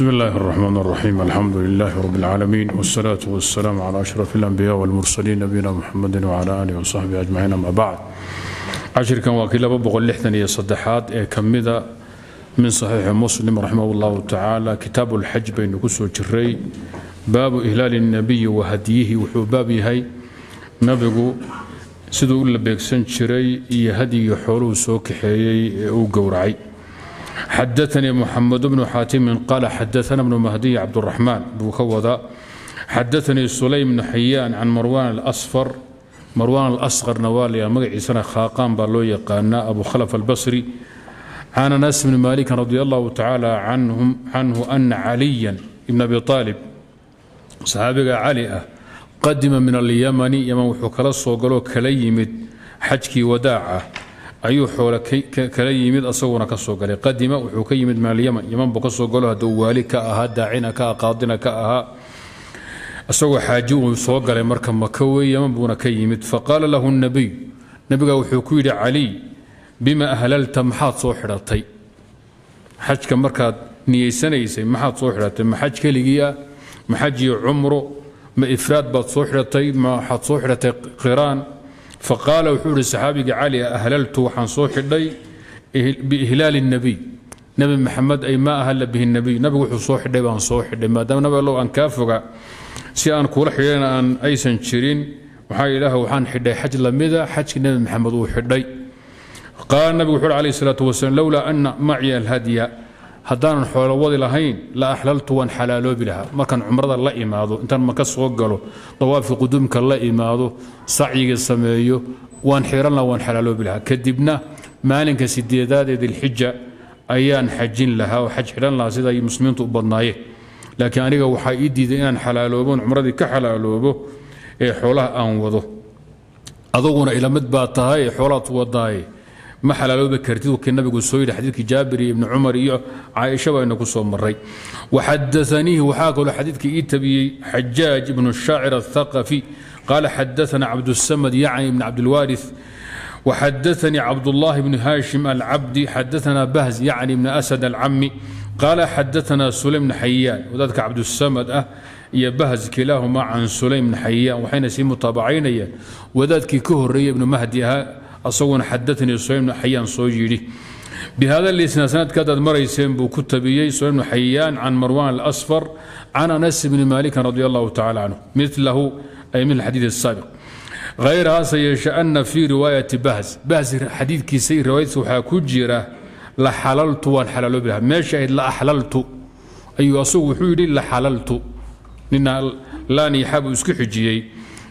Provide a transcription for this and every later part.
بسم الله الرحمن الرحيم الحمد لله رب العالمين والصلاة والسلام على أشرف الأنبياء والمرسلين نبينا محمد وعلى آله وصحبه أجمعين أما بعد عشركا وكيل بقول لحدن يا صدحات كمدة من صحيح مسلم رحمه الله تعالى كتاب الحج بين كسو جري باب إهلال النبي وهديه وحبابه هي نبغو siduu u labeegsan jiray iyo hadigii xooluhu soo kaxeeyey ee uu gowracay xadaanii muxamed bnu xaatimin qaala xadaana bnu mahdiy cabduraxmaan buu ka wadaa xadaanii sulaym bnu xayaan can marwaan alasfar marwaan alasqarna waa la magaciisana khaaqaan baa loo yaqaanaa abu khalaf albasri can anas bni maalikin radi allahu tacaala canhu ana caliyan ibn abi aalib saxaabiga cali ah qadima min alyamani yaman wuxuu kala soo ayuu xoole kala yimid asaguna ka soo galay. Qadima wuxuu ka yimid min alyaman yaman buu ka soo galo hadduu waali ka ahaa daacina ka ah qaadina ka ahaa. Isagoo xaaji uu soo galay marka maka wey yaman buuna ka yimid. Faqaala lahu nabiy nabiga wuxuu ku yidhi caliy bima ahlalta? Maxaad soo xidhatay? Xajka markaad niyeysanaysay maxaad soo xidhatay? Ma xaj keligii ah ma xaj cumro? Ma ifraad baad soo xidhatay? Ma soo xidhatay qiraan faqaala wuxuu ihi saxaabigii cali ahlaltu waxaan soo xidhay biihlaali الnabiy nebi maxamed ay ma ahalla bihi الnabiy nabigu wuxuu soo xidhay baan soo xidhay maadaama nabi allow aan kaa foga si aan kula xidhayna aan aysan jirin waxaa ilaah waxaan xidhay xaj lamida xajkii nebi maxamed uu xidhay qaala nabigu wuxu uhi alayh الsalaatu wasalam lowlaa ana maciya alhadya haddaanan xoolo wadi lahayn la axlaltu waan xalaaloobi lahaa. Markaan cumrada la imaado intaan maka soo galo dawaafki quduumka la imaado sacyiga sameeyo waan xiran laha waan xalaaloobi lahaa. Kadibna maalinka sideedaad ee dilxija ayaan xajin lahaa oo xaj xidhan lahaa sida ay muslimiintu u badnaayeen laakiin aniga waxaa ii diiday inaan xalaaloobo cumradii ka xalaaloobo ee xoolaha aan wado. Aduguna ilamid baa tahay xoolaad wadaaye ما بكرتي كرتيد وكي نبي سويد حديثك جابر بن عمر عائشة وإنه قصوا مري. وحدثنيه وحاكل حديثك إيتبي حجاج بن الشاعر الثقفي. قال حدثنا عبد السمد يعني بن عبد الوارث. وحدثني عبد الله بن هاشم العبدي. حدثنا بهز يعني بن أسد العمي. قال حدثنا سليم بن حيان. وذلك عبد السمد أه بهز كلاهما عن سليم بن حيان. وحين سيمو متابعين وذلك كهري بن مهدي أه، asaguna xadaanii sulaym bn xayaan soo bihada lisna sanadka haddaad marayseen buu ku tabiyey bn xayaan can marwan alasfar can anas bni malikin radi allahu tacala canhu milahu ay mil xadiid الsaabiq hayr hase yeeshe ana fii riwaayati bahz bahz xadiidkiisa riwaayadiisa waxaa ku jira la xalaltu waan xalaaloobi lahaa meesha la axlaltu. Ayuu asagu wuxuu la xalaltu. Nina laan iyo xabuu isku xijiyey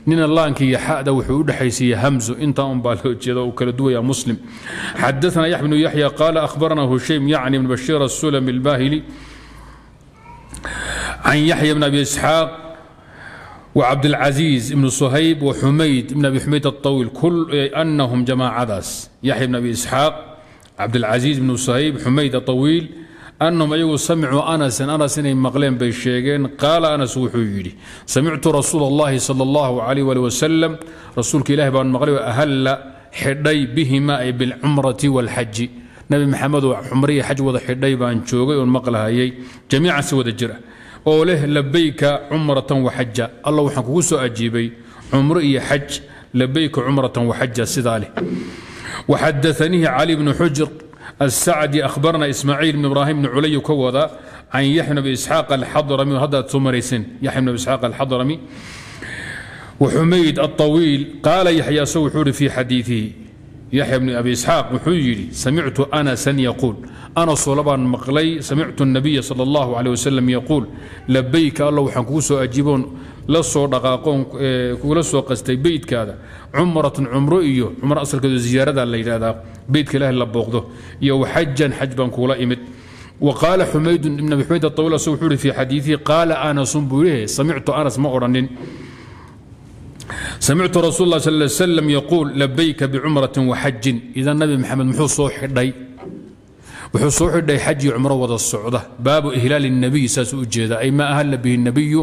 نين اللانك يا حادا وحود حيسي همز انت أم بالوجيدا وكلا يا مسلم. حدثنا يحيى بن يحيى قال أخبرنا هشيم يعني بن بشير السلم الباهلي عن يحيى بن أبي إسحاق وعبد العزيز بن صهيب وحميد بن أبي حميد الطويل. كل أنهم جماعة ذاس يحيى بن أبي إسحاق عبد العزيز بن صهيب حميد الطويل anahum ayagu samicuu anasan anas inay maqleen bay sheegeen qaala anas wuxuu yidhi samictu rasuul اllahi salى اllahu alayh ali wasalam rasuulka ilahi baan maqlay ahalla xidhay bihima ay bilcumrati wاlxaji nabi maxamedoo cumriya xaj wada xidhay baan joogay oon maqlahayay jamiican si wada jira oo leh labayka cumratan waxaja alla waxaan kugu soo ajiibay cumro iyo xaj labayka cumratan waxaja sidaa leh waxadaanihi cali bnu xujr السعدي أخبرنا إسماعيل بن إبراهيم بن علي كوضا عن يحيى بن إسحاق الحضرمي وهذا تمريسن يحيى بن إسحاق الحضرمي وحميد الطويل. قال يحيى سوحور في حديثه. يحيى بن أبي إسحاق وحجري سمعت أنسا يقول أنا صلبا مقلي سمعت النبي صلى الله عليه وسلم يقول لبيك الله حنكوس أجيبون. la soo dhaqaaqoon kuula soo qastay beydkaada cumratun cumro iyo cumro asalkeedu ziyaarada la yidhaahdaa beydka ilaahi la booqdo iyo waxajan xaj baan kuula imid. Wa qaala xumaydun ibn abi xumayd aطawiilas wuxuu ihi fii xadiidihi qaala anasun buu lehe samictu anas ma odhanin. Samictu rasuul lah sal l slam yaquul labayka bicumratin waxajin idan nabi maxamed wuxuu soo xidhay xaj iyo cumro wada socda baabu ihlaal الnabiy saasuu ujeeda ay ma ahalla bihi الnabiyu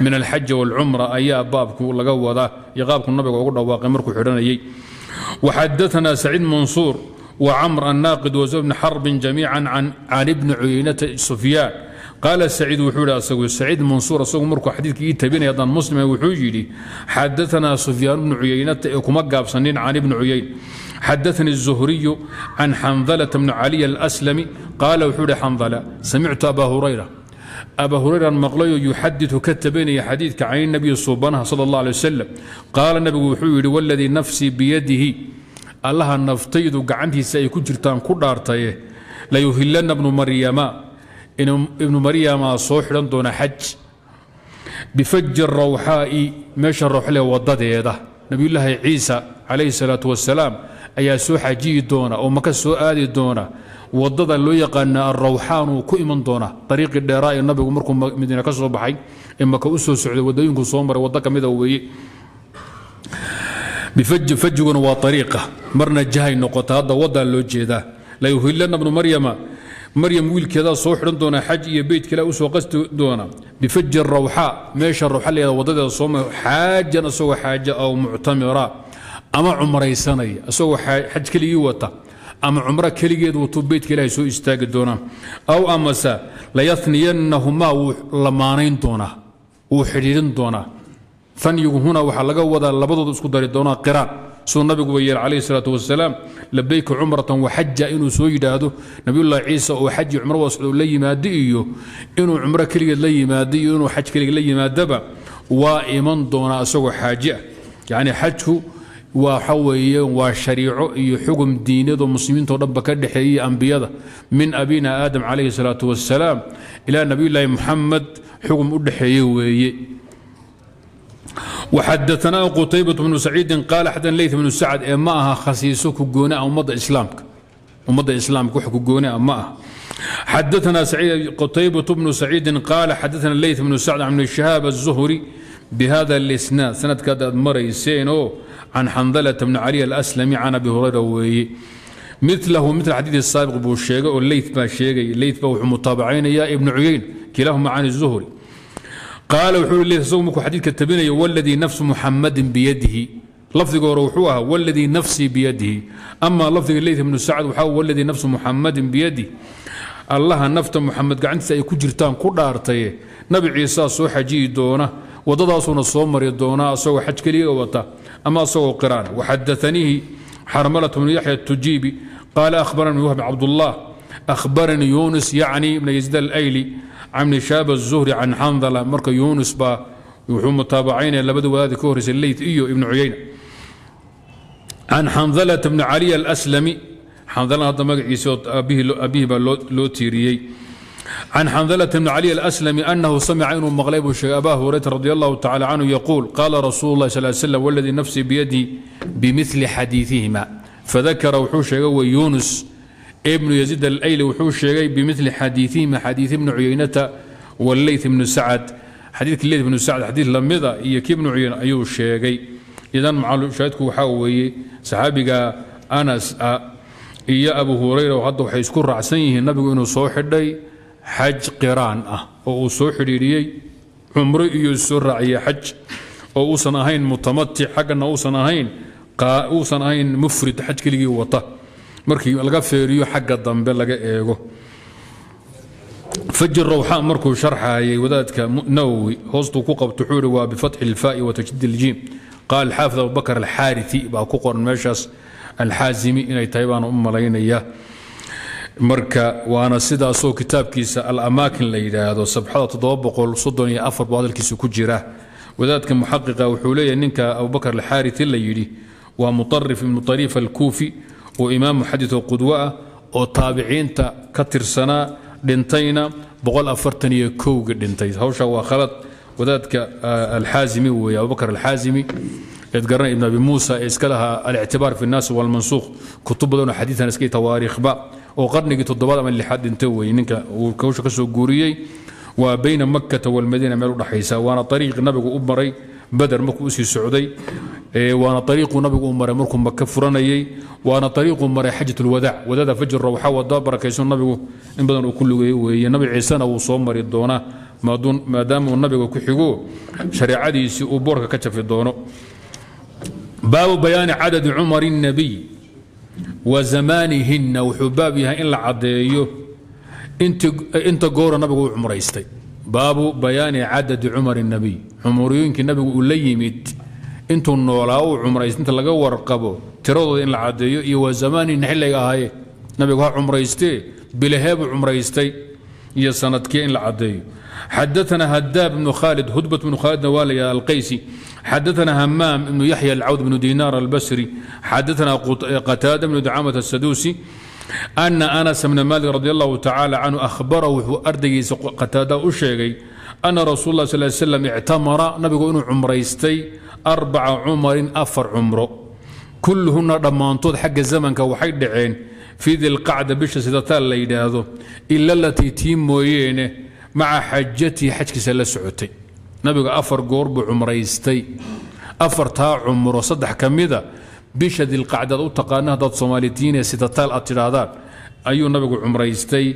min alxaji wاlcumra ayaa baabku laga wadaa iyo qaabku nabiga ugu dhawaaqay markuu xidhanayay waxadaثna saciid mansuur وcmr الناqد وزر بن xرب جميعا عن بن عyynة سفyان qaala saciid wuxuu yidhi asagu saciid mansuur asagu markuu xadiidka ii tabinaya haddaan muslim wuxuu yidhi xadaanaa sufyaan bnu cuyaynata ee kuma gaabsanin can ibni cuyayn حدثني الزهري عن حنظلة بن علي الأسلمي قال وحول حنظلة سمعت أبا هريرة. أبا هريرة المغلي يحدث كتبين حديث كعين النبي صوبانها صلى الله عليه وسلم. قال النبي وحول والذي نفسي بيده. الله نفتيد قعنتيس سيكجرتان كجرتان كدارتيه لا يهلن ابن مريم. ابن مريم صوحرا دون حج. بفج الروحاء. مشى الروح له وضده نبي الله عيسى عليه الصلاة والسلام ayaa soo xajiyi doona oo maka soo aadi doona. Wadada loo yaqaana alrawxaanuu ku iman doona. Dariiqii dheeraa ee nabigu markuu madiina ka soo baxay ee maka u soo socday wadooyinku soo maray waddo ka mida weeye. Fajiguna waa ariiqa marna jahay noqota hadda wadaa loo jeedaa. Layuhilana bnu maryama. Maryam wiilkeedaa soo xidhan doona xaj iyo beytkala u soo qasti doona. Bifaji rawxa meesha rawxa leeda wadadeeda sooma xaajan asagoo xaaja aw muctamira ama cumraysanaya asagoo xaj keligii wata ama cumro keligeed watuu beytka ilahay soo istaagi doonaa aw amase layaniyannahumaa wuu lamaanayn doonaa wuu xidhiidhin doonaa anyigu huna waxaa laga wadaa labadooda isku dari doonaa qiraan siduu nabiguba yeer calayhi salaatu wasalaam labayka cumratan waxaja inuu soo yidhaahdo nabiyullahi ciisa oo xaji cumro wascdo la yimaado iyo inuu cumro keligeed la yimaado iyo inuu xaj keligeed la yimaadaba waa iman doonaa isagoo xaaji ah. Yacni xajku وحويين وشريعو يحكم دينه دو مسلمين تو ربك دحيي من ابينا آدم عليه الصلاه والسلام إلى نبي الله محمد حكم دحيي ويه وحدثنا قتيبة بن سعيد قال احد ليث بن سعد اما خسيسك غونا أو مضى اسلامك ومضى اسلامك وحك غونا اما حدثنا سعيد قتيبة بن سعيد قال حدثنا ليث بن سعد عن الشهاب الزهري بهذا الاسناد سند كذا مريسين أو can xandalata bni cali alslami can abi hurayra weeye milahu mil xadiid saabiq buu sheegay oo ley baa sheegay ley baa wuxuu mutaabacaynayaa ibnu cuyeyn kilaahuma can zuhri qaala wuxuu i isagu markuu xadiidka tabinaya wladii nafsu muxamadin biyadihi lafdiga hore wuxuu ahaa wladii nafsii biyadihi ama lafdiga ley ibnu sacd waxaa wladii nafsu muxamadin biyadihi allaha nafta muxamed gacantiisa ay ku jirtaan ku dhaartaye nabi ciisaa soo xajiyi doona wadadaasuuna soo mari doona asagoo xaj keliya wata ama asagoo qiraan waxadaaniihi xarmalat bnu yaxya tujiibi qaala ahbaranii wahb cabdullah ahbaranii yunis yacni ibna yaziid alayli can bni shaab الzuhri can xandala marka yuunus baa wuxuu mutaabacaynaya labada wadaadi ka horreysay leyt iyo ibnu cuyayna can xandalata bni caliy alslami xandala hadda magaciisa aabihii baa loo tiiriyey can xandalata bni cali alslami anahu samica inuu maqlay buu sheegay abaa hurayra radi allahu tacala canhu yaquul qaala rasuulu lah sal slam waladii nafsii biyadii bimili xadiiihima fadakara wuxuu sheegay wey yuunus ibnu yaziid alayli wuxuu sheegay bimili xadiiihima xadiii ibni cuyeynata walley ibnu sacad xadiikii leyd ibnu sacad xadiid lamida iyo kii ibnu cuyeyne ayuu sheegay idan macalshaahidku waxaa weeye saxaabiga anas iyo abu hurayra hadda waxay isku raacsan yihiin nabigu inuu soo xidhay xaj qiraan ah oo uu soo xidhiiriyey cumro iyo soo raaciyey xaj oo uusan ahayn mutamatic xaggana uusan ahayn uusan ahayn mufrid xaj keligii wata. Markii laga feeriyo xagga dambe laga eego. Faji rawxa markuu sharxayay wadaadka nawowi hoostuu ku qabto wuxuu ihi waa bifatxi ilfaai wa tajdid iljiim qaal xaafid abubakar alxaariti baa ku qoran meeshaas. Alxaazimi inay tahay baan u malaynaya marka waana sidaasoo kitaabkiisa alamaakin la yidhaahdo sabxada buu hadalkiisa ku jira. Wadaadka muxaqiqa wuxuu leeyahay ninka abubakar alxaariti la yidhi waa mutarif ibnu tariif alkuufi oo imaam muxadid oo qudwo ah oo taabiciinta ka tirsanaa dhintayna ga dhintay. Hawsha waa khalad. Wadaadka alxaazimi weeye abubakar alxaazimi eed garanay ibn abi muusa ee iska lahaa alictibaar fi nnaasi walmansuuq kutub badanoo xadiidan iska tawaariikhba oo qarnigii toddobaad ama lixaad dhintay weeye ninka uu hawsha ka soo guuriyey waa bayna makkata walmadiina meel u dhaxaysa waana ariiqi nabigu u maray bader markuu u sii socday waana ariiquu nabigu u maray markuu maka furanayey waana ariiquu maray xajat lwadaac wadaada fajr rawxa wada nabigu in badan uu ku lugeey weeye. Nabi ciisena wuu soo mari doonaa maadaama uu nabiga ku xigo shareecadiisii uu boorka ka jafi doono. Baabu bayaani cadadi cumari الnabiy wa zamaanihinna wuxuu baab yahay in la caddeeyo inta goora nabigu u cumraystay baabu bayaani cadadi cumar nabiy. Cumuriyooyinkii nabigu uu la yimid intuu noolaa uu cumraysta inta laga warqabo tiradooda in la caddeeyo iyo wa zamaanihinna xilliga ahaaye. Nabigu ha cumraystee bilaheebuu cumraystay iyo sannadkii in la caddeeyo. Xadaana hadaab bnu khaalid hudbat bnu khaalidna waa la yidhaha alqaysi xadaثna hamaam ibnu yaxya alcawd bnu dinaar albasri xadaثna qataada bnu dacaamat الsaduusi ana anas bna malik radi allahu tacaala canhu ahbara wuxuu ardaygiisa qataada u sheegay ana rasuul lah sal slam ictamara nabigu inuu cumraystay arbaca cumarin afar cumro kulluhuna dhammaantood xagga zamanka waxay dhaceen fii dilqacda bisha sidataan la yidhaahdo ila alatii tii mooyeene maca xajatii xajkiisa la socotay nabigu afar goor buu cumraystay. Afartaa cumro saddex ka mida bisha dilqacdaad u taqaana haddaad soomaalitiinee sidataal aad tidhaahdaan ayuu nabigu cumraystay.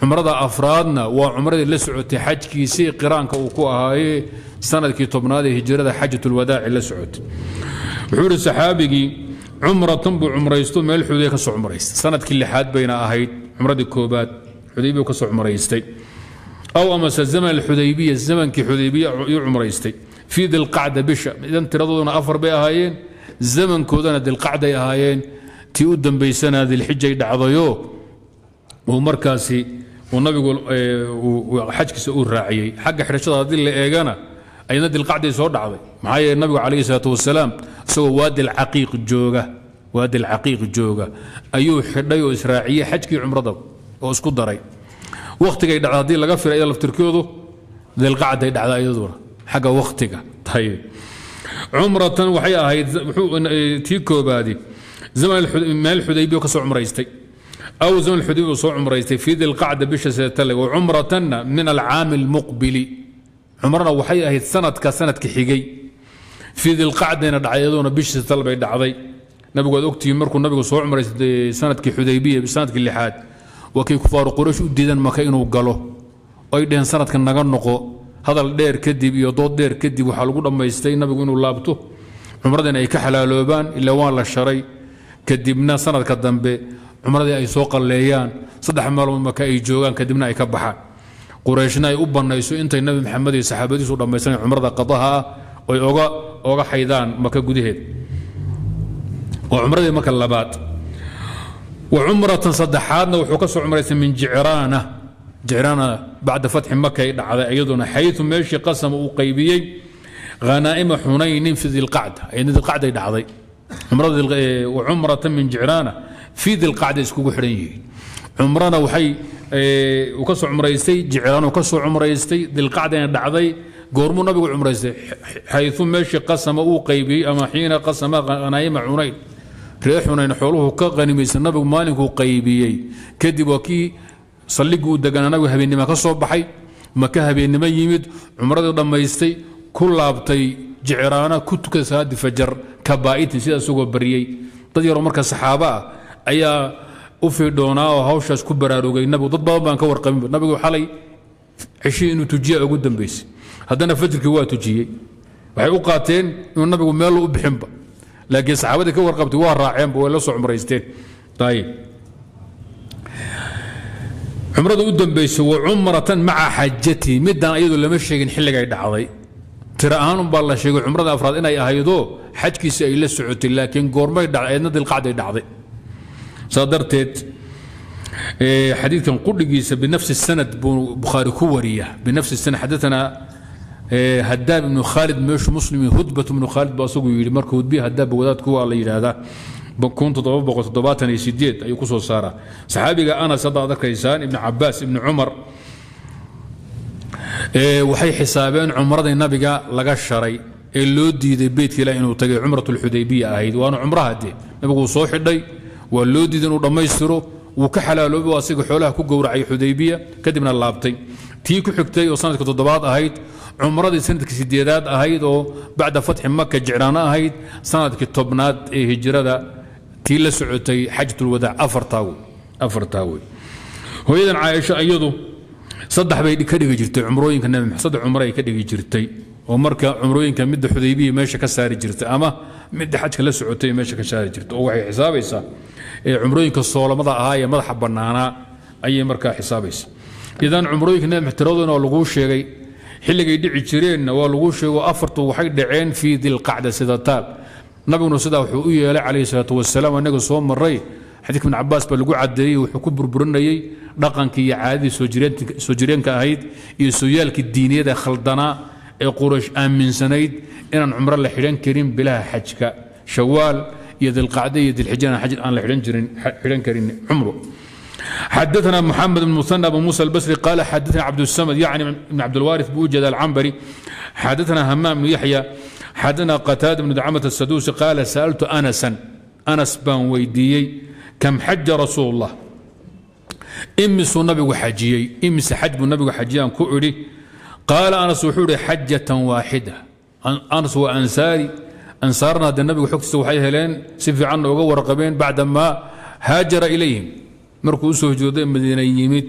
Cumrada afraadna waa cumradii la socotay xajkiisii qiraanka uu ku ahaayee sannadkii tobnaad ee hijrada xajatulwadaaci la socotay. Wuxuu ihi saxaabigii cumratan buu cumraysto meel xudaybiya ka cumraystay. Sanadkii lixaad bayna ahayd cumradii koobaad xudaybiya ka cumraystay aw amase zaman alxudaybiya zamankii xudaybiya yuu cumraystay fii dilqacda bisha. Idan tiradooduna afar bay ahaayeen. Zamankoodana dilqacday ahaayeen. Tii u dambaysana dilxijay dhacdayo. Uu markaasi uu nabigu xajkiisa uu raaciyey. Xagga xidhashada haddii la eegana ayadna dilqacday soo dhacday. Maxaa yeele nabigu calayhi salaatu wasalaam isagoo waadil caqiiq jooga waadil caqiiq jooga. Ayuu xidhay oo israaciyey xajkii cumrada oo isku daray wakhtigay dhacda haddii laga fira iyada laftirkoodu dilqacday dhacda iyaduna xagga wakhtiga tayib cumratan waxay ahayd tii koobaadi. Meel xudaybiya ka soo cumraystay. Aw zaman xudaybiya soo cumraystay fii dilqacda bisha seetale wa cumratanna min alcaami almuqbili. Cumrana waxay ahayd sanadka sanadka xigay. Fii dilqacdayna dhacday iyadoona bisha seetale bay dhacday. Nabigu waad ogtihiin markuu nabigu soo cumraystay sannadkii xudaybiya sannadkii lixaad waa kay kufaaru quraysh u diidan maka inuu galo. Ay dheheen sanadka naga noqo hadal dheer kadib iyo dood dheer kadib waxaa lagu dhammaystay nabigu inuu laabto. Cumradina ay ka xalaaloobaan ilaa waa la sharay. Kadibna sanadka dambe cumradii ay soo qalleeyaan saddex maalmood maka ay joogaan kadibna ay ka baxaan. Qurayshna ay u bannayso intay nabi maxamed iyo saxaabadiisu dhammaysanay cumrada qadaha ah oy oga xaydaan maka gudaheed. Waa cumradii marka labaad wa cumratan saddexaadna wuxuu ka soo cumraystay min jicraana. Jicraana bacda fatxi maka ay dhacday iyaduna xayu meeshii qasama uu qaybiyey hanaa'ima xunaynin fi dilqacda ayadna dilqacday dhacday. Cumratan min jicraana fii dilqacda iskugu xidhan yihiin. Cumrana waxay uu ka soo cumraystay jicraan uu ka soo cumraystay dilqacdayna dhacday goormuu nabigu cumraystay. Xayu meeshii qasama uu qaybiyey ama xiina qasama hanaa'ima xunayn reer xunayn xooluhu ka qanimaysa nabigu maalinkuu qaybiyey. Kadib waa kii saldhigii u deganaa ka soo baxay maka habeennimo yimid cumradii dhammaystay ku laabtay jicraana ku tukada salaadii fajar kabaa'itin sida isagoo baryey dad yaroo marka saxaabo ah ayaa u fiidhoonaa oo hawshaas ku baraarugay. Nabigu dad badan baan ka warqabinba nabigu xalay ceshii inuu tujiya ugu dambaysay. Haddana fajrkii waa tujiyey. Waxay u qaateen inuu nabigu meello u bixinba laakiin saxaabadii ka warqabtay waa raaceenba way la soo cumraysteen ayib cumrada u dambaysay wa cumratan maca xajatii midaan ayadu lama sheegin xilligay dhacday. Tira ahaan umbaa la sheegay cumrada afraad inay ahaydoo xajkiisi ay la socotay laakiin goormay dhacday eedna dilqacday dhacday. Saa darteed xadiidkan qudhigiisa binafsi sanad buu bukhaari ku wariya binafsi sanad xadaana hadaab ibnu khaalid meeshu muslim hudbat ibnu khaalid baa asagu yidhi marka hudbiya hadaabba wadaadku waa la yidhaahdaa. Ayuu ku soo saaraa. Saxaabiga anas hadda ad arkaysaan ibn cabaas ibn cumar waxay xisaabeen cumradii nabiga laga sharay ee loo diiday beytka ilah inuu tagay cumrat lxudaybiya ahayd. Waana cumraha dee nabigu soo xidhay waa loo diiday inuu dhammaystiro wuu ka xalaaloobay oo asiga xoolaha ku gowracay xudaybiya kadibna laabtay tii ku xigtay oo sanadka toddobaad ahayd cumradii sannadkii sideedaad ahayd oo bacda fatxi maka jicraano ahayd sannadkii tobnaad ee hijrada tii la socotay xajatulwadaac afartaa wey hooyadan caaisha iyadu saddex bay ka dhigi jirtay cumrooyinka nabi maxamed saddex cumro ay ka dhigi jirtay oo marka cumrooyinka midda xudaybiya meesha ka saari jirtay ama midda xajka la socotay meesha ka saari jirtay. Oo waxay xisaabaysaa cumrooyinka soolamada ahaa ee madaxa bannaanaa ayay markaa xisaabaysa idan cumrooyinka nabi tiraduna waa laguu sheegay xilligay dhici jireenna waa laguu sheego afartu waxay dhaceen fii dilqacda sida nabiguna sidaa wuxuu u yeelay calayhi salaatu wasalaam inaga soo maray xadiidka ibn cabaas baa lagu cadeeyey wuxuu ku burburinayey dhaqankii iyo caadadii soo jireenka ahayd iyo sooyaalkii diiniyada khaldanaa ee quraysh aaminsanayd inaan cumro la xidhan karin bilaha xajka. Shawaal iyo dilqacde iyo dilxijana xaj aan la xidhan karin xadaana mxamed bn muan abu musa basri qaal xadaana cabdsamd yani bn cabdlwari buu u jeeda alcambari xadaana hamaam bn yaxya xadaana qataada bn dacmat asaduusi qaala saaltu anasan anas baan weydiiyey kam xaja rasuul اllah imisuu nabigu xajiyey imise xaj buu nabigu xajiyaan ku idhi qaala anas wuxuu ihi xajatan waaxida anas waa ansaari ansaarna haddee nabigu xogtiisa waxay heleen si fiicanna uga warqabeen bacda ma haajara ilayhim markuu u soo hijrooday madiina yimid.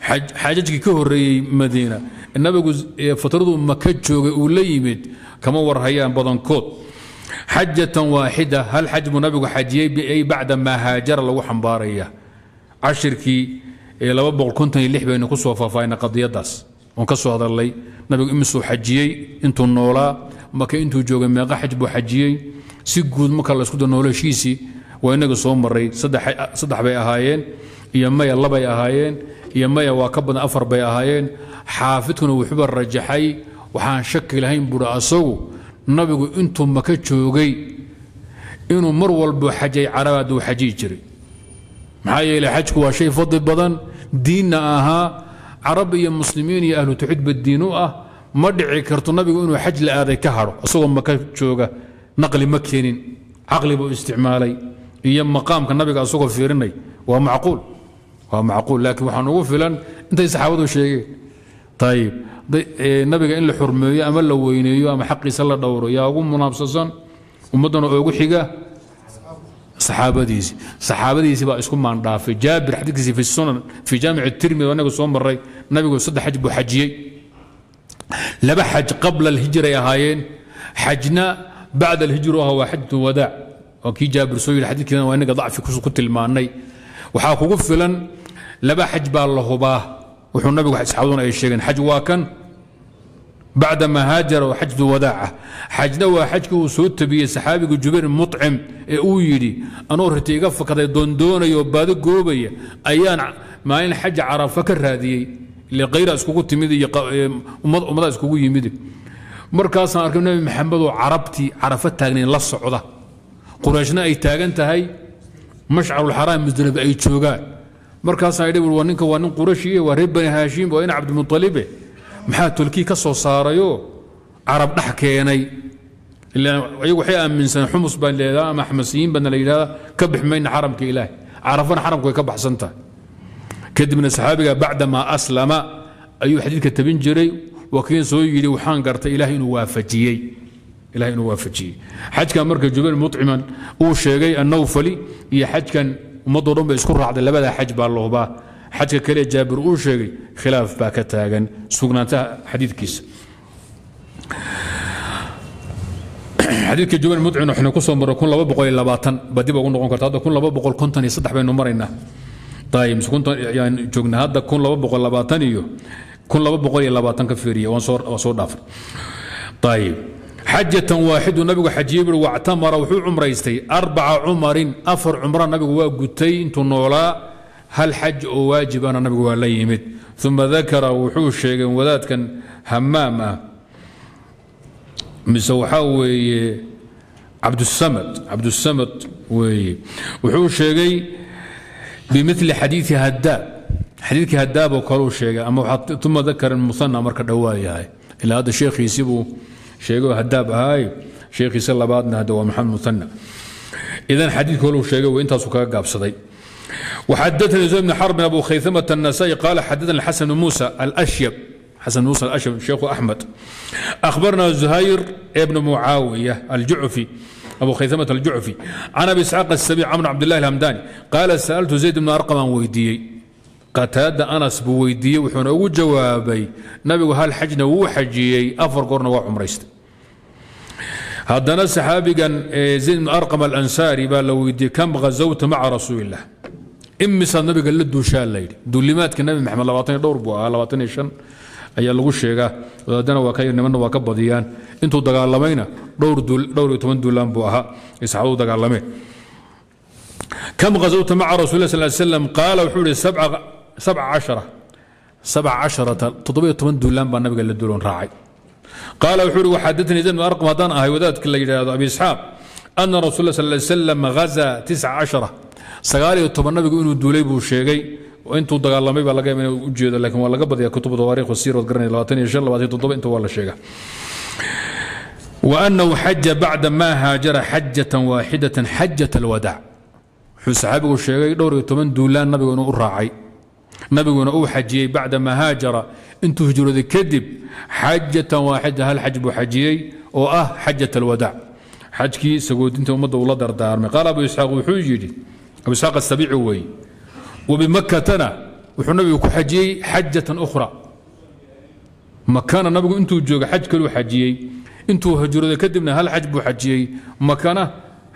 Xaajajkii ka horeeyey madiina. Nabigu fatradu maka joogay uu la yimid kama warhayaan badankood. Xajatan waaxida hal xaj buu nabigu xajiyey bacda maa haajara lagu xambaaraya. Cashirkii baynu ku soo faahfaahina qadiyadaas. Oon ka soo hadalnay nabigu imisuu xajiyey intuu noolaa maka intuu joogay meeqa xaj buu xajiyey. Si guud marka la isku da waa inaga soo maray saddex bay ahaayeen iyo maya labay ahaayeen iyo maya waa ka badan afar bay ahaayeen. Xaafidkuna wuxuuba rajaxay waxaan shaki lahayn buuri asagu nabigu intuu maka joogay inuu mar walbo xajay carabaad uu xajiyi jiray. Maxaa yeelay xajku waa shay fadli badan diinna ahaa. Carab iyo muslimiin iyo ahlu tawxiidba diin u ah. Ma dhici karto nabigu inuu xaj la aaday ka hadho isagoo maka jooga naqli ma keenin. Caqli buu isticmaalay iyo maqaamka nabiga asagoo fiirinay. Waa macquul. Waa macquul. Laakiin waxaan ugu filan intay saxaabadu sheegeen. Ayib nabiga in la xurmeeyo ama la weyneeyo ama xaqiisa la dhowro yaa ugu munaabsasan ummaddana oogu xiga saxaabadiisi. Saxaabadiisi baa isku maandhaafay jaabir xadiidkiisi fi sunan fi jaamic tirmidi anaga soo maray nabigu saddex xaj buu xajiyey. Laba xaj qabla alhijray ahaayeen. Xajna bacda alhijru aha waa xajatu wadaac waa kii jaabir soo yidhi xadiidkiina waa inaga dacfi ku tilmaanay. Waxaa kugu filan laba xaj baa la hubaa. Wuxuu nabigu saxaabaduna ay sheegeen xaj waa kan bacda ma haajara oo xajdu wadaaca. Xajna waa xajkii uu soo tabiyey saxaabiga jubayr mucim ee uu yidhi anuu rita iga fakaday doondoonaya oo baado goobaya ayaan maalin xaja carafa ka raadiyey ile kayra iskugu timid iyo ummadaa iskugu yimid. Markaasaan arkay nabi maxamed oo carabtii carafo taagnayn la socda qurayshna ay taagan tahay mashcarulxaraam musdalifa ay joogaan. Markaasaan idhi waa ninka waa nin qurashiye waa reer bani haashim waa ina cabdimutalibe maxaa tolkii ka soo saarayoo carab dhex keenay. Iyagu waxay aaminsaneen xumus baan leedaha ama xamasiyiin baana la yidhahda ka bix mayna xaramka ilaahi carafana xaramku way ka baxsan tahay. Kadibna saxaabiga bacdamaa aslama ayuu xadiidka tabin jiray. Wakiin soo yidhi waxaan gartay ilaah inuu waafajiyey ilaah inuu waafajiyey. Xajkan marka jubayr muciman uu sheegay annawfali iyo xajkan ummadoo dhan bay isku raacday. Labadaa xaj baa la hubaa. Xajka kale jaabir uu sheegay khilaaf baa ka taagan. Sugnaantaha xadiidkiisa. Xadiidka jubayr mucmin waxaynu ku soo marray kun laba boqol iyo labaatan ba dib ugu noqon karta. Hadda kun laba boqol konton iyo saddex baynu maraynaa ayib konton yaan joognaa. Hadda kun laba boqol labaatan iyo kun laba boqol iyo labaatan ka fiiriya. Waan soo dhaafay ayib xajatan waaxidu nabigu xajiyey bui wactamara wuxuu cumraystay arbaca cumarin afar cumra nabigu waa gutay intuu noolaa hal xaj oo waajibana nabigu waa la yimid. Uma dakara wuxuu sheegay wadaadkan hamaam ah. Mise waxaa weeye cabdusamad cabdusamad weeye. Wuxuu sheegay bimili xadiii hadaab xadiidkii hadaab oo kaleu sheegay ama uma dakara muana marka dhowaa yahay. Ilaa hadda sheekhiisii شيخو هداب هاي ahaayo sheekhiisa labaadna hadda waa محمد مثنى اذا حديث كله شيخو وإنت سكاك قاب صدي وحدثني زيد بن حرب أبو خيثمة النسائي قال حدثنا الحسن موسى الأشيب. حسن موسى الأشيب شيخ أحمد. أخبرنا زهير ابن معاوية الجعفي أبو خيثمة الجعفي. عن أبي إسحاق السبيع عمرو عبد الله الهمداني. قال سألت زيد بن أرقم ويديي. أرقم عن ويديي قتاد أنس بويديي وحنا جوابي نبي هل حجنا وحجيي أفر قرنا وعمريست هذا صحابي كان زيد بن أرقم الأنصاري بقى لو كم غزوت مع رسول الله imisaad nabiga la duushaa layidhi duulimaadka nabi maxamed labaatan iyo dhowr buu ahaa labaatan iyo shan ayaa lagu sheegaa wadaadana waa ka yar nimanna waa ka badiyaan intuu dagaalamayna dhowr dhowr iyo toban duulaan buu ahaa ay saxaabadu dagaalameen كم غزوت مع رسول الله صلى الله عليه وسلم قال وحول سبع سبع عشرة سبع عشرة تضبيط طبعا دولان بان نبي قال دولون راعي قال وحول وحدثني زين أرقم هذان أهي وذات كل أبي إسحاق أن رسول الله صلى الله عليه وسلم غزا تسع عشرة سقالي طبعا نبي إنه دولي بو شيغي وانتو دغالمي با laga inuu u jeedo laakiin waa laga badiyaa kutubada taariikh wasiir wad garanay 25 27 inta waa la sheega وأنه حج بعد ما هاجر حجة واحدة حجة الوداع wuxuu saxaabigu sheegay dhowr iyo toban duulaan nabigu inuu u raacay nabiguna uu xajiyey bacda ma haajara. Intuu hijrooday kadib xajatan waaxida hal xaj buu xajiyey oo ah xajat alwadaac xajkii sagoodinta ummadda uu la dardaarmay. Qaala abu isxaaq wuxuu yidhi abu isxaaq asabici weeye wabimakkatana wuxuu nabigu ku xajiyey xajatan ukhra. Makana nabigu intuu joogay xaj kaluu xajiyey. Intuu hijrooday kadibna hal xaj buu xajiyey. Makana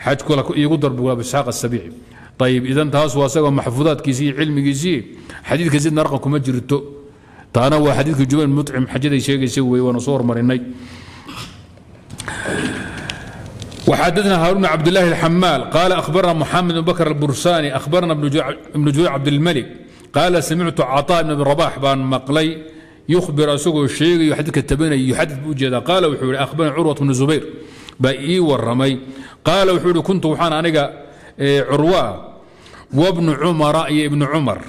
xaj kula iigu darbu abu isxaaq asabici ayib idan taas waa isagoo maxfuudaadkiisii iyo cilmigiisii xadiidka sidna raqam kuma jirto taana waa xadiidka jubayn mucim xajaday sheegaysa weeye waanu soo hormarinay وحدثنا هارون بن عبد الله الحمال قال اخبرنا محمد بن بكر البرساني اخبرنا ابن جوي عبد الملك قال سمعت عطاء بن رباح بن مقلي يخبر اسوق الشيخ يحدث التبين يحدث بوجهه قال وحول اخبرنا عروه بن الزبير باي ورمي قال وحول كنت وحان انيقا wbnu cumara iyo ibnu cumar